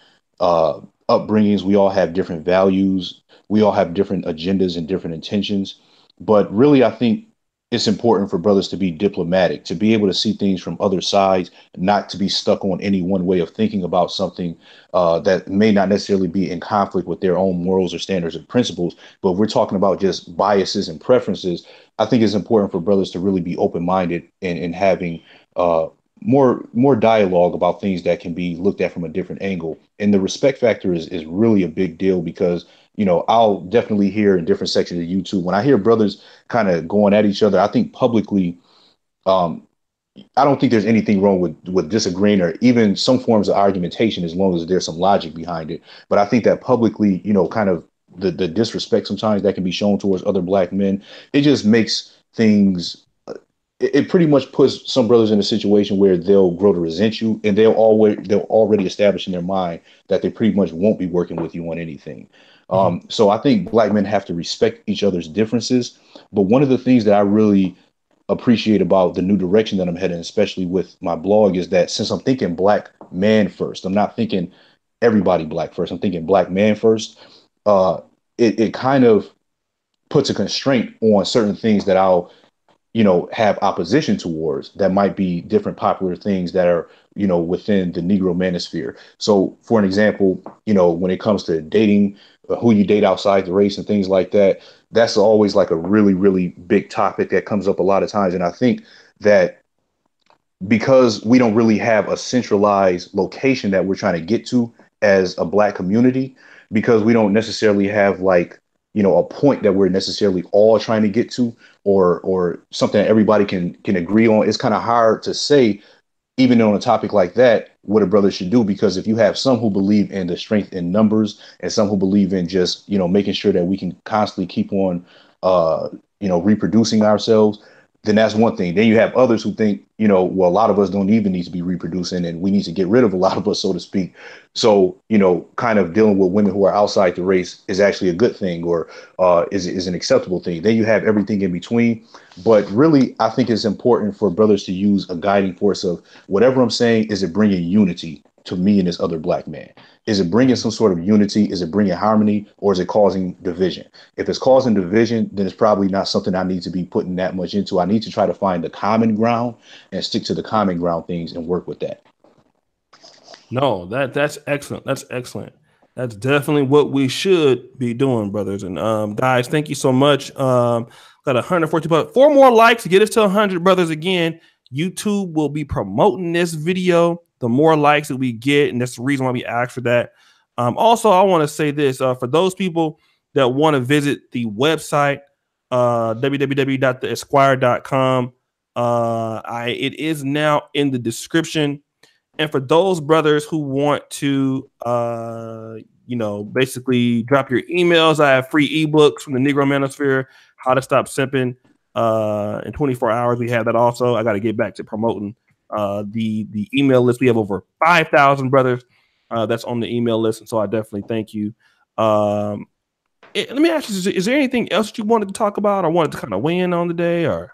uh upbringings we all have different values we all have different agendas and different intentions but really i think it's important for brothers to be diplomatic, to be able to see things from other sides, not to be stuck on any one way of thinking about something uh, that may not necessarily be in conflict with their own morals or standards and principles. But we're talking about just biases and preferences. I think it's important for brothers to really be open minded and, and having uh, more more dialogue about things that can be looked at from a different angle. And the respect factor is is really a big deal because you know, I'll definitely hear in different sections of YouTube when I hear brothers kind of going at each other. I think publicly, um, I don't think there's anything wrong with with disagreeing or even some forms of argumentation as long as there's some logic behind it. But I think that publicly, you know, kind of the the disrespect sometimes that can be shown towards other black men, it just makes things it, pretty much puts some brothers in a situation where they'll grow to resent you and they'll always they'll already establish in their mind that they pretty much won't be working with you on anything. Mm-hmm. Um, so I think black men have to respect each other's differences. But one of the things that I really appreciate about the new direction that I'm heading, especially with my blog, is that since I'm thinking black man first, I'm not thinking everybody black first. I'm thinking black man first. Uh, it, it kind of puts a constraint on certain things that I'll you know, have opposition towards that might be different popular things that are, you know, within the Negro manosphere. So, for an example, you know, when it comes to dating, uh, who you date outside the race and things like that, that's always like a really, really big topic that comes up a lot of times. And I think that because we don't really have a centralized location that we're trying to get to as a black community, because we don't necessarily have like you know a point that we're necessarily all trying to get to or or something that everybody can can agree on it's kind of hard to say even on a topic like that what a brother should do because if you have some who believe in the strength in numbers and some who believe in just you know making sure that we can constantly keep on uh you know reproducing ourselves then that's one thing. Then you have others who think, you know, well, a lot of us don't even need to be reproducing and we need to get rid of a lot of us, so to speak. So, you know, kind of dealing with women who are outside the race is actually a good thing or uh, is, is an acceptable thing. Then you have everything in between. But really, I think it's important for brothers to use a guiding force of whatever I'm saying, is it bringing unity to me and this other black man? Is it bringing some sort of unity? Is it bringing harmony or is it causing division? If it's causing division, then it's probably not something I need to be putting that much into. I need to try to find the common ground and stick to the common ground things and work with that. No, that that's excellent. That's excellent. That's definitely what we should be doing, brothers and um, guys. Thank you so much. Um, got 140, but four more likes to get us to 100, brothers. Again, YouTube will be promoting this video the more likes that we get, and that's the reason why we ask for that. Um, also, I want to say this uh, for those people that want to visit the website, uh, www.theesquire.com. Uh, I it is now in the description, and for those brothers who want to, uh, you know, basically drop your emails, I have free ebooks from the Negro Manosphere, How to Stop Simping. Uh, in 24 hours, we have that also. I got to get back to promoting uh, the the email list. We have over five thousand brothers uh, that's on the email list, and so I definitely thank you. Um, it, let me ask you: is, is, there anything else you wanted to talk about, or wanted to kind of weigh in on today, or?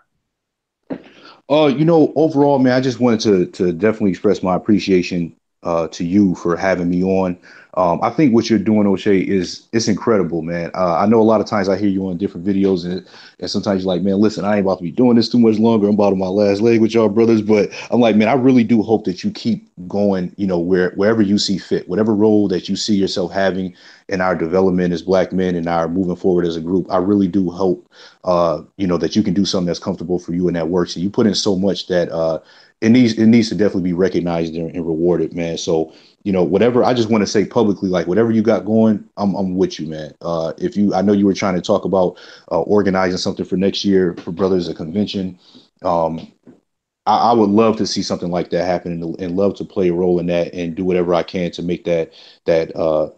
Uh, you know, overall, man, I just wanted to to definitely express my appreciation uh, to you for having me on. Um, I think what you're doing, Oshay, is it's incredible, man. Uh, I know a lot of times I hear you on different videos, and, and sometimes you're like, man, listen, I ain't about to be doing this too much longer. I'm about on my last leg with y'all brothers, but I'm like, man, I really do hope that you keep going, you know, where wherever you see fit, whatever role that you see yourself having in our development as black men and our moving forward as a group. I really do hope, uh, you know, that you can do something that's comfortable for you and that works. And you put in so much that uh, it needs it needs to definitely be recognized and, and rewarded, man. So you know, whatever I just want to say publicly, like whatever you got going, I'm I'm with you, man. Uh, if you, I know you were trying to talk about uh, organizing something for next year for Brothers a convention. Um, I, I, would love to see something like that happen and, and, love to play a role in that and do whatever I can to make that that uh,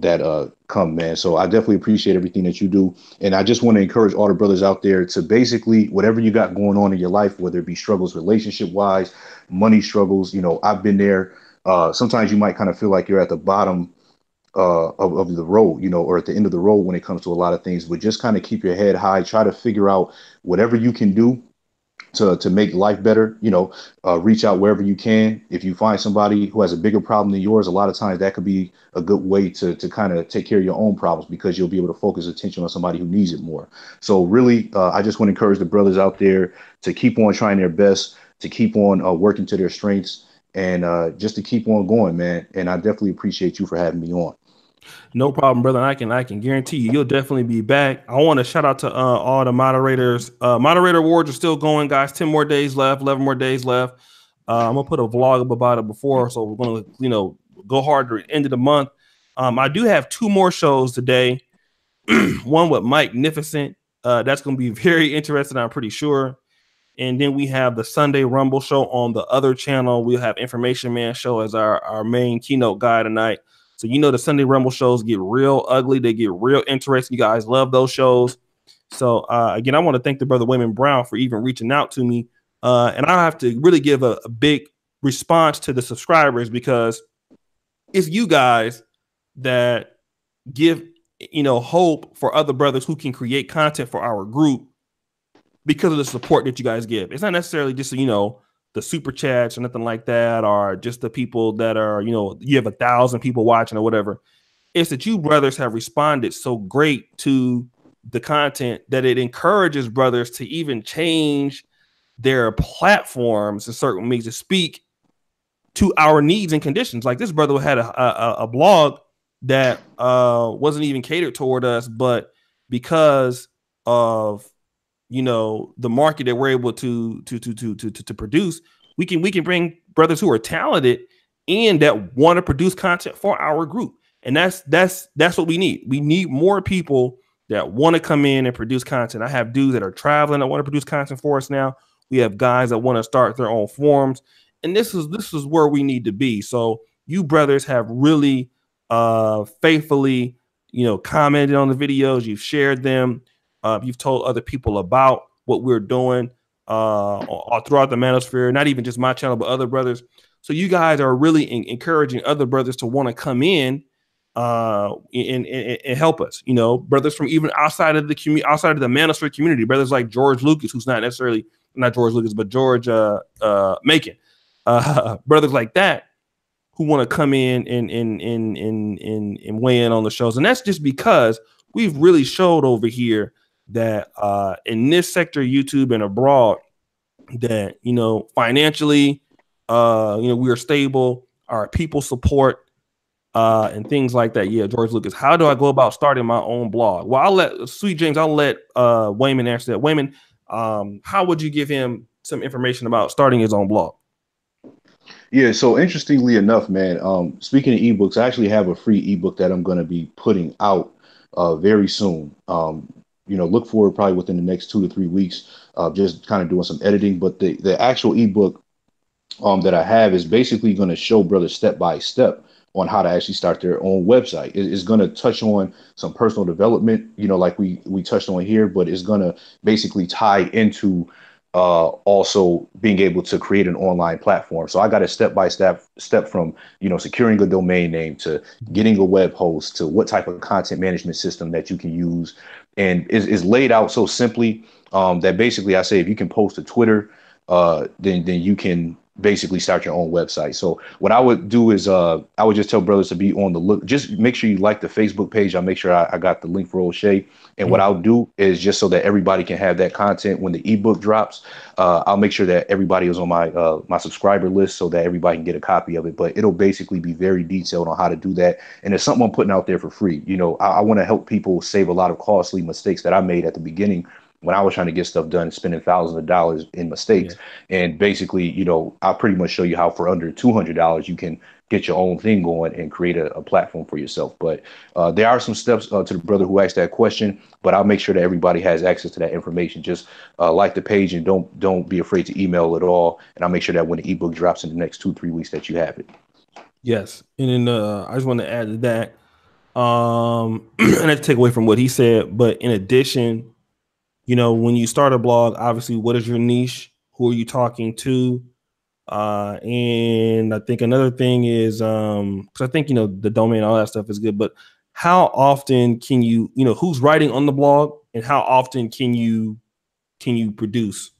that uh come man. So i definitely appreciate everything that you do. And i just want to encourage all the brothers out there to basically whatever you got going on in your life whether it be struggles relationship wise money struggles you know i've been there. Uh sometimes you might kind of feel like you're at the bottom uh of, of the road you know or at the end of the road when it comes to a lot of things but just kind of keep your head high. Try to figure out whatever you can do to to make life better you know uh, reach out wherever you can. If you find somebody who has a bigger problem than yours a lot of times that could be a good way to to kind of take care of your own problems because you'll be able to focus attention on somebody who needs it more. So really uh, i just want to encourage the brothers out there to keep on trying their best to keep on uh, working to their strengths and uh, just to keep on going man. And i definitely appreciate you for having me on no problem, brother. I can I can guarantee you, you'll definitely be back. I want to shout out to uh, all the moderators. Uh, moderator awards are still going, guys. Ten more days left. Eleven more days left. Uh, I'm gonna put a vlog up about it before, so we're gonna you know go hard at the end of the month. Um, I do have two more shows today. one with Mike. Uh, that's to be very interesting. I'm pretty sure. And then we have the Sunday Rumble show on the other channel. We'll have Information Man show as our, our main keynote guy tonight. So you know the Sunday Rumble shows get real ugly. They get real interesting. You guys love those shows. So uh, again, I want to thank the brother Waymon Brown for even reaching out to me. Uh, and I have to really give a, a big response to the subscribers because it's you guys that give you know hope for other brothers who can create content for our group because of the support that you guys give. It's not necessarily just you know the super chats or nothing like that, or just the people that are you know you have a thousand people watching or whatever. It's that you brothers have responded so great to the content that it encourages brothers to even change their platforms in certain means to speak to our needs and conditions. Like this brother had a, a, a blog that uh, wasn't even catered toward us, but because of you know the market that we're able to to to to to, to produce, we can we can bring brothers who are talented and that want to produce content for our group. And that's that's that's what we need. We need more people that want to come in and produce content. I have dudes that are traveling that want to produce content for us now. We have guys that want to start their own forums, and this is this is where we need to be. So you brothers have really uh faithfully, you know, commented on the videos. You've shared them. Uh, you've told other people about what we're doing uh all throughout the manosphere, not even just my channel, but other brothers. So you guys are really in- encouraging other brothers to want to come in uh, and, and, and, help us. You know, brothers from even outside of the community, outside of the manosphere community, brothers like George Lucas, who's not necessarily not George Lucas, but George uh, uh, Macon, uh, brothers like that who want to come in and, and and and and weigh in on the shows, and that's just because we've really showed over here that uh, in this sector, YouTube and abroad, that you know financially, uh, you know we are stable, our people support uh, and things like that. Yeah, George Lucas. How do I go about starting my own blog? Well, I'll let Sweet James. I'll let uh, Waymon answer that. Waymon, um, how would you give him some information about starting his own blog? Yeah, so interestingly enough, man, um, speaking of ebooks, I actually have a free ebook that I'm going to be putting out uh, very soon. Um, you know, look for it probably within the next two to three weeks. Uh, just kind of doing some editing, but the the actual ebook um, that I have is basically going to show brothers step by step on how to actually start their own website. It, it's going to touch on some personal development, you know, like we we touched on here, but it's going to basically tie into uh, also being able to create an online platform. So I got a step by step step from you know securing a domain name to getting a web host to what type of content management system that you can use, and is, is laid out so simply um, that basically I say if you can post to Twitter, uh, then then you can basically start your own website. So what I would do is uh, I would just tell brothers to be on the look. Just make sure you like the Facebook page. I'll make sure I, I got the link for Oshay. And mm-hmm. what I'll do is just so that everybody can have that content when the ebook drops. Uh, I'll make sure that everybody is on my uh, my subscriber list so that everybody can get a copy of it. But it'll basically be very detailed on how to do that. And it's something I'm putting out there for free. You know, I, I want to help people save a lot of costly mistakes that I made at the beginning when I was trying to get stuff done, spending thousands of dollars in mistakes. Yeah. And basically, you know, I'll pretty much show you how for under two hundred dollars you can get your own thing going and create a, a platform for yourself. But uh, there are some steps uh, to the brother who asked that question. But I'll make sure that everybody has access to that information. Just uh, like the page and don't don't be afraid to email at all. And I'll make sure that when the ebook drops in the next two three weeks that you have it. Yes, and then uh, I just want to add to that. Um, and I take away from what he said, but in addition, you know, when you start a blog, obviously, what is your niche? Who are you talking to? Uh, and I think another thing is, um, because I think you know the domain, all that stuff is good, but how often can you, you know, who's writing on the blog, and how often can you can you produce?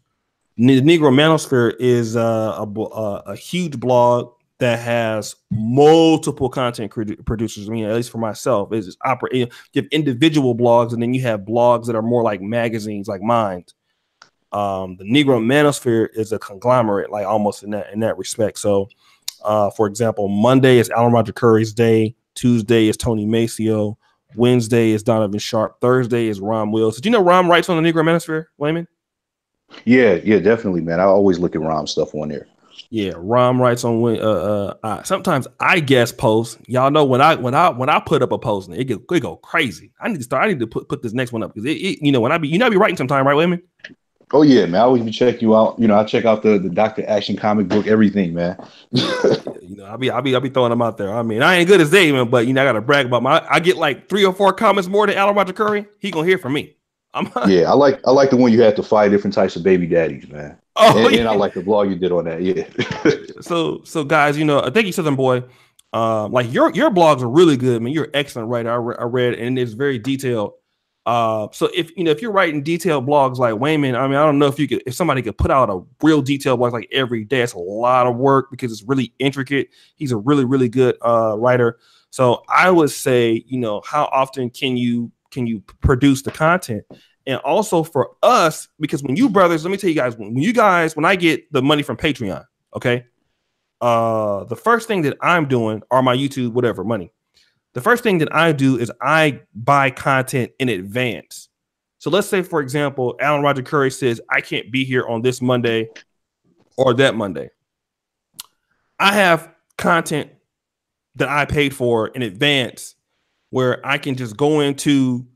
The Negro Manosphere is uh, a, a, a huge blog that has multiple content producers. I mean, at least for myself, is operate. You have individual blogs, and then you have blogs that are more like magazines, like mine. Um, the Negro Manosphere is a conglomerate, like almost in that in that respect. So, uh, for example, Monday is Alan Roger Currie's day. Tuesday is Tony Maceo. Wednesday is Donovan Sharp. Thursday is Rom Wills. Did you know Rom writes on the Negro Manosphere, Waymon? Yeah, yeah, definitely, man. I always look at Rom stuff on there. Yeah, Rom writes on when uh, uh, uh sometimes I guess post. Y'all know when I when I when I put up a post, it get it go crazy. I need to start. I need to put put this next one up because it, it, you know when I be you know I be writing sometime, right, women? Oh yeah, man. I always be check you out. You know, I check out the the Doctor Action comic book, everything, man. you know, I'll be I'll be I'll be throwing them out there. I mean, I ain't good as David, but you know, I gotta brag about my I get like three or four comments more than Alan Roger Currie. He gonna hear from me. I'm yeah, I like I like the one you had to five different types of baby daddies, man. Oh, and, yeah. and I like the blog you did on that. Yeah. so so guys, you know, thank you, Southern Boy. Uh, like your your blogs are really good, man. You're an excellent writer. I, re- I read and it's very detailed. Uh, so if you know if you're writing detailed blogs like Waymon, I mean, I don't know if you could if somebody could put out a real detailed blog like every day. It's a lot of work because it's really intricate. He's a really really good uh, writer. So I would say, you know, how often can you can you produce the content? And also for us because when you brothers let me tell you guys when you guys when i get the money from patreon okay uh the first thing that i'm doing are my youtube whatever money. The first thing that i do is i buy content in advance. So let's say for example Alan Roger Currie says i can't be here on this monday or that monday. I have content that i paid for in advance where i can just go into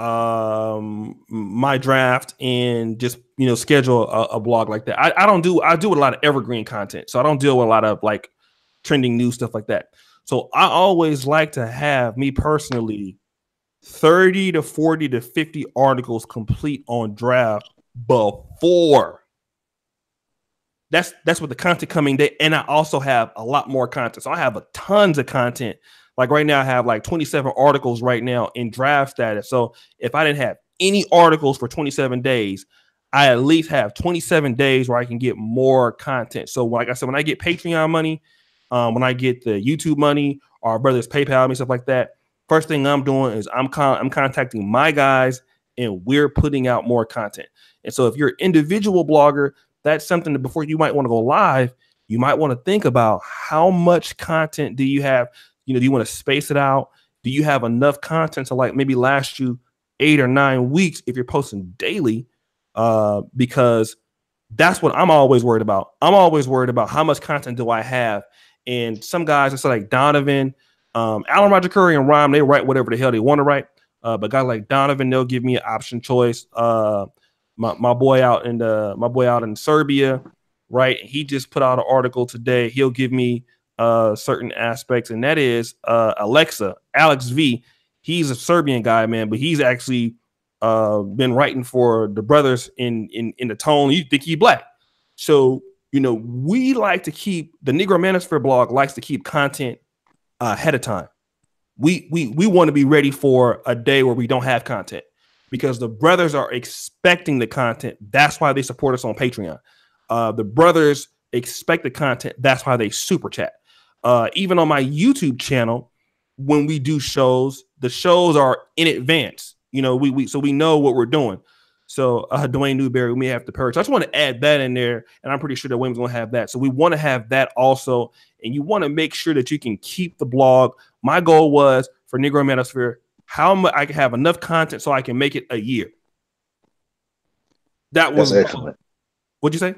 um my draft and just you know schedule a, a blog like that. I, I don't do I do a lot of evergreen content, so I don't deal with a lot of like trending news stuff like that. So I always like to have me personally 30 to 40 to 50 articles complete on draft before that's that's what the content coming day and i also have a lot more content so i have a tons of content like right now, I have like 27 articles right now in draft status. So if I didn't have any articles for 27 days, I at least have 27 days where I can get more content. So like I said, when I get Patreon money, um, when I get the YouTube money, or brothers PayPal me stuff like that, first thing I'm doing is I'm con- I'm contacting my guys and we're putting out more content. And so if you're an individual blogger, that's something that before you might want to go live, you might want to think about how much content do you have you know, do you want to space it out? Do you have enough content to like maybe last you eight or nine weeks if you're posting daily? Uh, because that's what I'm always worried about. I'm always worried about how much content do I have. And some guys, it's like Donovan, um, Alan Roger Currie, and Rhyme, they write whatever the hell they want to write. Uh, but guys like Donovan, they'll give me an option choice. Uh, my, my boy out in the my boy out in Serbia, right? He just put out an article today. He'll give me uh, certain aspects, and that is uh, Alexa, Alex V. He's a Serbian guy, man, but he's actually uh, been writing for the brothers in in in the tone. You think he black, so you know we like to keep the Negro Manosphere blog likes to keep content uh, ahead of time. We we we want to be ready for a day where we don't have content because the brothers are expecting the content. That's why they support us on Patreon. Uh, the brothers expect the content. That's why they super chat. Uh, even on my YouTube channel, when we do shows, the shows are in advance. You know, we, we so we know what we're doing. So uh, Dwayne Newberry, we may have to purge. So I just want to add that in there, and I'm pretty sure that William's going to have that. So we want to have that also, and you want to make sure that you can keep the blog. My goal was for Negro Manosphere, how much I can have enough content so I can make it a year. That was excellent. What'd you say?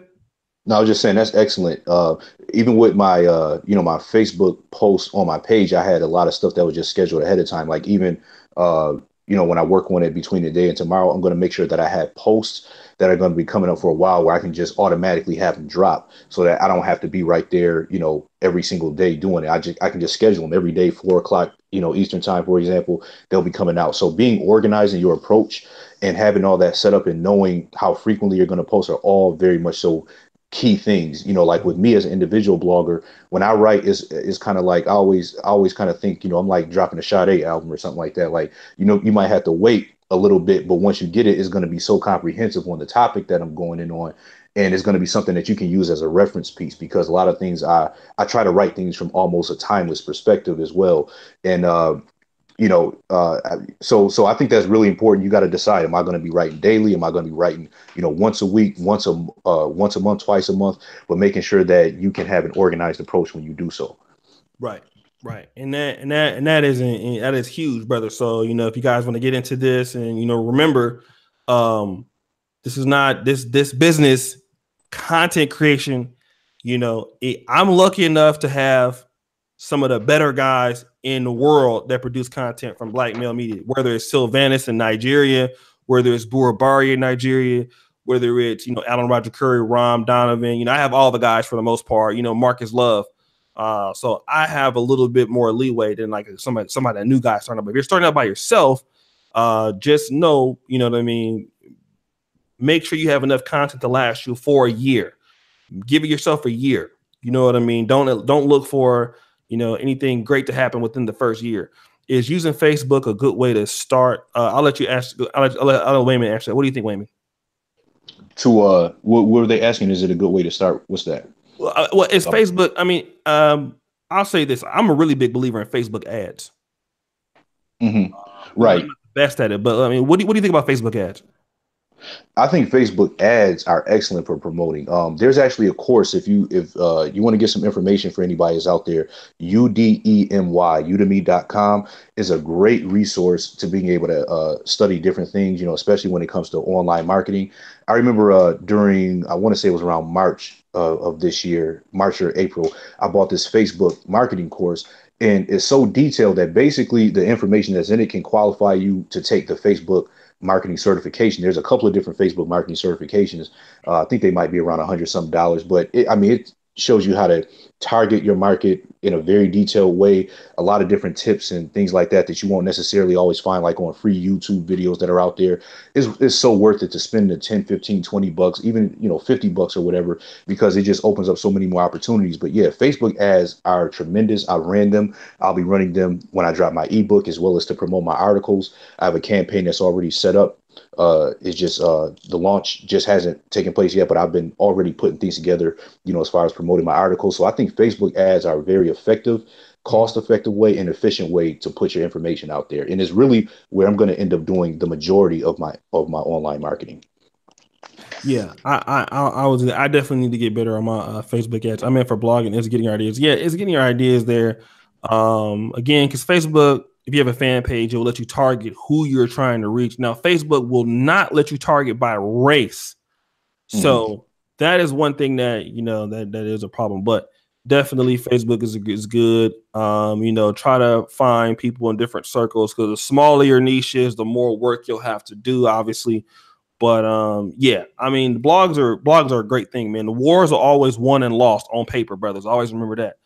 No, I was just saying that's excellent. Uh, even with my, uh, you know, my Facebook posts on my page, I had a lot of stuff that was just scheduled ahead of time. Like even, uh, you know, when I work on it between today and tomorrow, I'm going to make sure that I have posts that are going to be coming up for a while where I can just automatically have them drop so that I don't have to be right there, you know, every single day doing it. I just I can just schedule them every day, four o'clock, you know, Eastern time, for example. They'll be coming out. So being organized in your approach and having all that set up and knowing how frequently you're going to post are all very much so key things. You know like with me as an individual blogger when i write is is kind of like i always I always kind of think you know i'm like dropping a Sade album or something like that. Like you know you might have to wait a little bit but once you get it it's going to be so comprehensive on the topic that i'm going in on and it's going to be something that you can use as a reference piece because a lot of things i i try to write things from almost a timeless perspective as well. And uh you know, uh, so so I think that's really important. You got to decide: Am I going to be writing daily? Am I going to be writing, you know, once a week, once a uh, once a month, twice a month? But making sure that you can have an organized approach when you do so. Right, right, and that and that and that is that is huge, brother. So you know, if you guys want to get into this, and you know, remember, um, this is not this this business content creation You know, it, I'm lucky enough to have some of the better guys in the world that produce content from black male media, whether it's Sylvanus in Nigeria, whether it's Burabari in Nigeria, whether it's you know Alan Roger Currie, Rom Donovan. You know, I have all the guys for the most part. You know, Marcus Love. Uh, so I have a little bit more leeway than like somebody somebody a new guy starting up. But if you're starting out by yourself, uh, just know, you know what I mean. Make sure you have enough content to last you for a year. Give yourself a year. You know what I mean. Don't don't look for you know anything great to happen within the first year. Is using Facebook a good way to start? Uh, I'll let you ask. I'll let, I'll let, I'll let Waymon answer that. What do you think, Waymon? To uh, what, what are they asking? Is it a good way to start? What's that? Well, uh, well it's. Facebook. I mean, um, I'll say this: I'm a really big believer in Facebook ads. Mm-hmm. Right. best at it, but I mean, what do you, what do you think about Facebook ads? I think Facebook ads are excellent for promoting. Um, there's actually a course if you if uh, you want to get some information for anybody who's out there. Udemy, udemy.com is a great resource to being able to uh, study different things. You know, especially when it comes to online marketing. I remember uh, during I want to say it was around March uh, of this year, March or April. I bought this Facebook marketing course, and it's so detailed that basically the information that's in it can qualify you to take the Facebook marketing certification. There's a couple of different Facebook marketing certifications. Uh, I think they might be around a hundred some dollars, but it, I mean, it shows you how to target your market in a very detailed way. A lot of different tips and things like that that you won't necessarily always find like on free youtube videos that are out there. It's, it's so worth it to spend the 10 15 20 bucks even you know 50 bucks or whatever because it just opens up so many more opportunities. But yeah facebook ads are tremendous. I ran them. I'll be running them when i drop my ebook as well as to promote my articles. I have a campaign that's already set up uh it's just uh the launch just hasn't taken place yet but i've been already putting things together you know as far as promoting my articles so i think facebook ads are very effective cost effective way and efficient way to put your information out there and it's really where i'm going to end up doing the majority of my of my online marketing yeah, I, I, I was, I definitely need to get better on my uh, Facebook ads. I'm in for blogging. It's getting ideas. Yeah, it's getting your ideas there. Um, again, because Facebook if you have a fan page, it will let you target who you're trying to reach. Now, Facebook will not let you target by race. Mm-hmm. So that is one thing that you know that that is a problem. But definitely, Facebook is is good. Um, you know, try to find people in different circles because the smaller your niche is, the more work you'll have to do, obviously. But um, yeah, I mean, blogs are blogs are a great thing, man. The wars are always won and lost on paper, brothers. Always remember that.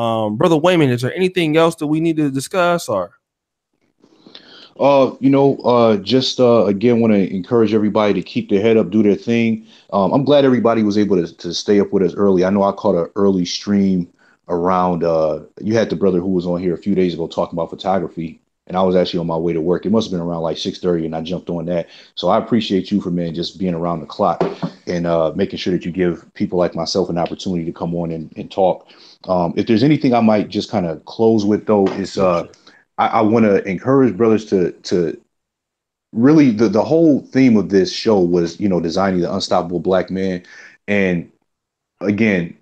Um, Brother Waymon, is there anything else that we need to discuss or? Uh, you know, uh, just uh, again, want to encourage everybody to keep their head up, do their thing. Um, I'm glad everybody was able to, to stay up with us early. I know I caught an early stream around. Uh, you had the brother who was on here a few days ago talking about photography, and I was actually on my way to work. It must have been around like 6:30, and I jumped on that. So I appreciate you for man just being around the clock and uh, making sure that you give people like myself an opportunity to come on and, and talk. Um, if there's anything I might just kind of close with though, is uh, I, I want to encourage brothers to to really the the whole theme of this show was you know designing the unstoppable black man, and again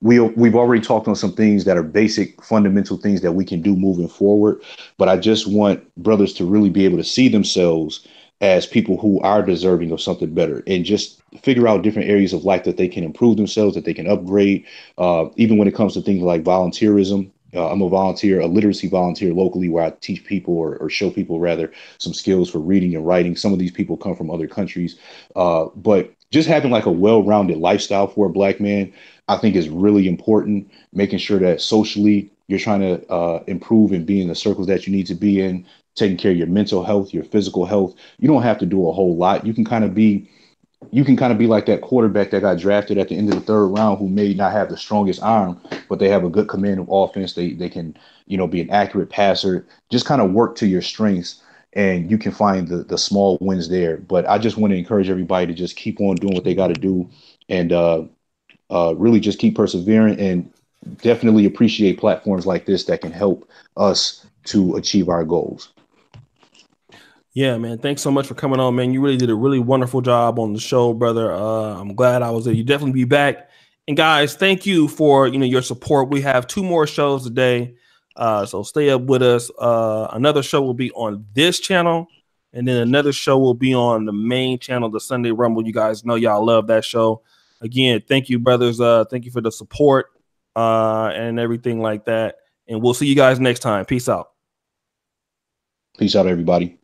we we've already talked on some things that are basic fundamental things that we can do moving forward. But i just want brothers to really be able to see themselves as people who are deserving of something better and just figure out different areas of life that they can improve themselves that they can upgrade uh, even when it comes to things like volunteerism uh, I'm a volunteer, a literacy volunteer locally where I teach people or, or, show people rather some skills for reading and writing. Some of these people come from other countries. Uh, but just having like a well-rounded lifestyle for a black man, I think is really important. Making sure that socially you're trying to uh, improve and be in the circles that you need to be in, taking care of your mental health, your physical health. You don't have to do a whole lot. You can kind of be you can kind of be like that quarterback that got drafted at the end of the third round who may not have the strongest arm, but they have a good command of offense. They they can, you know, be an accurate passer. Just kind of work to your strengths and you can find the the small wins there. But I just want to encourage everybody to just keep on doing what they got to do and uh, uh, really just keep persevering and definitely appreciate platforms like this that can help us to achieve our goals. Yeah, man. Thanks so much for coming on, man. You really did a really wonderful job on the show, brother. Uh, I'm glad I was there. You definitely be back. And guys, thank you for you know your support. We have two more shows today. Uh, so stay up with us. Uh, another show will be on this channel, and then another show will be on the main channel, the Sunday Rumble. You guys know y'all love that show. again, thank you, brothers. Uh, thank you for the support uh, and everything like that. And we'll see you guys next time. Peace out. Peace out, everybody.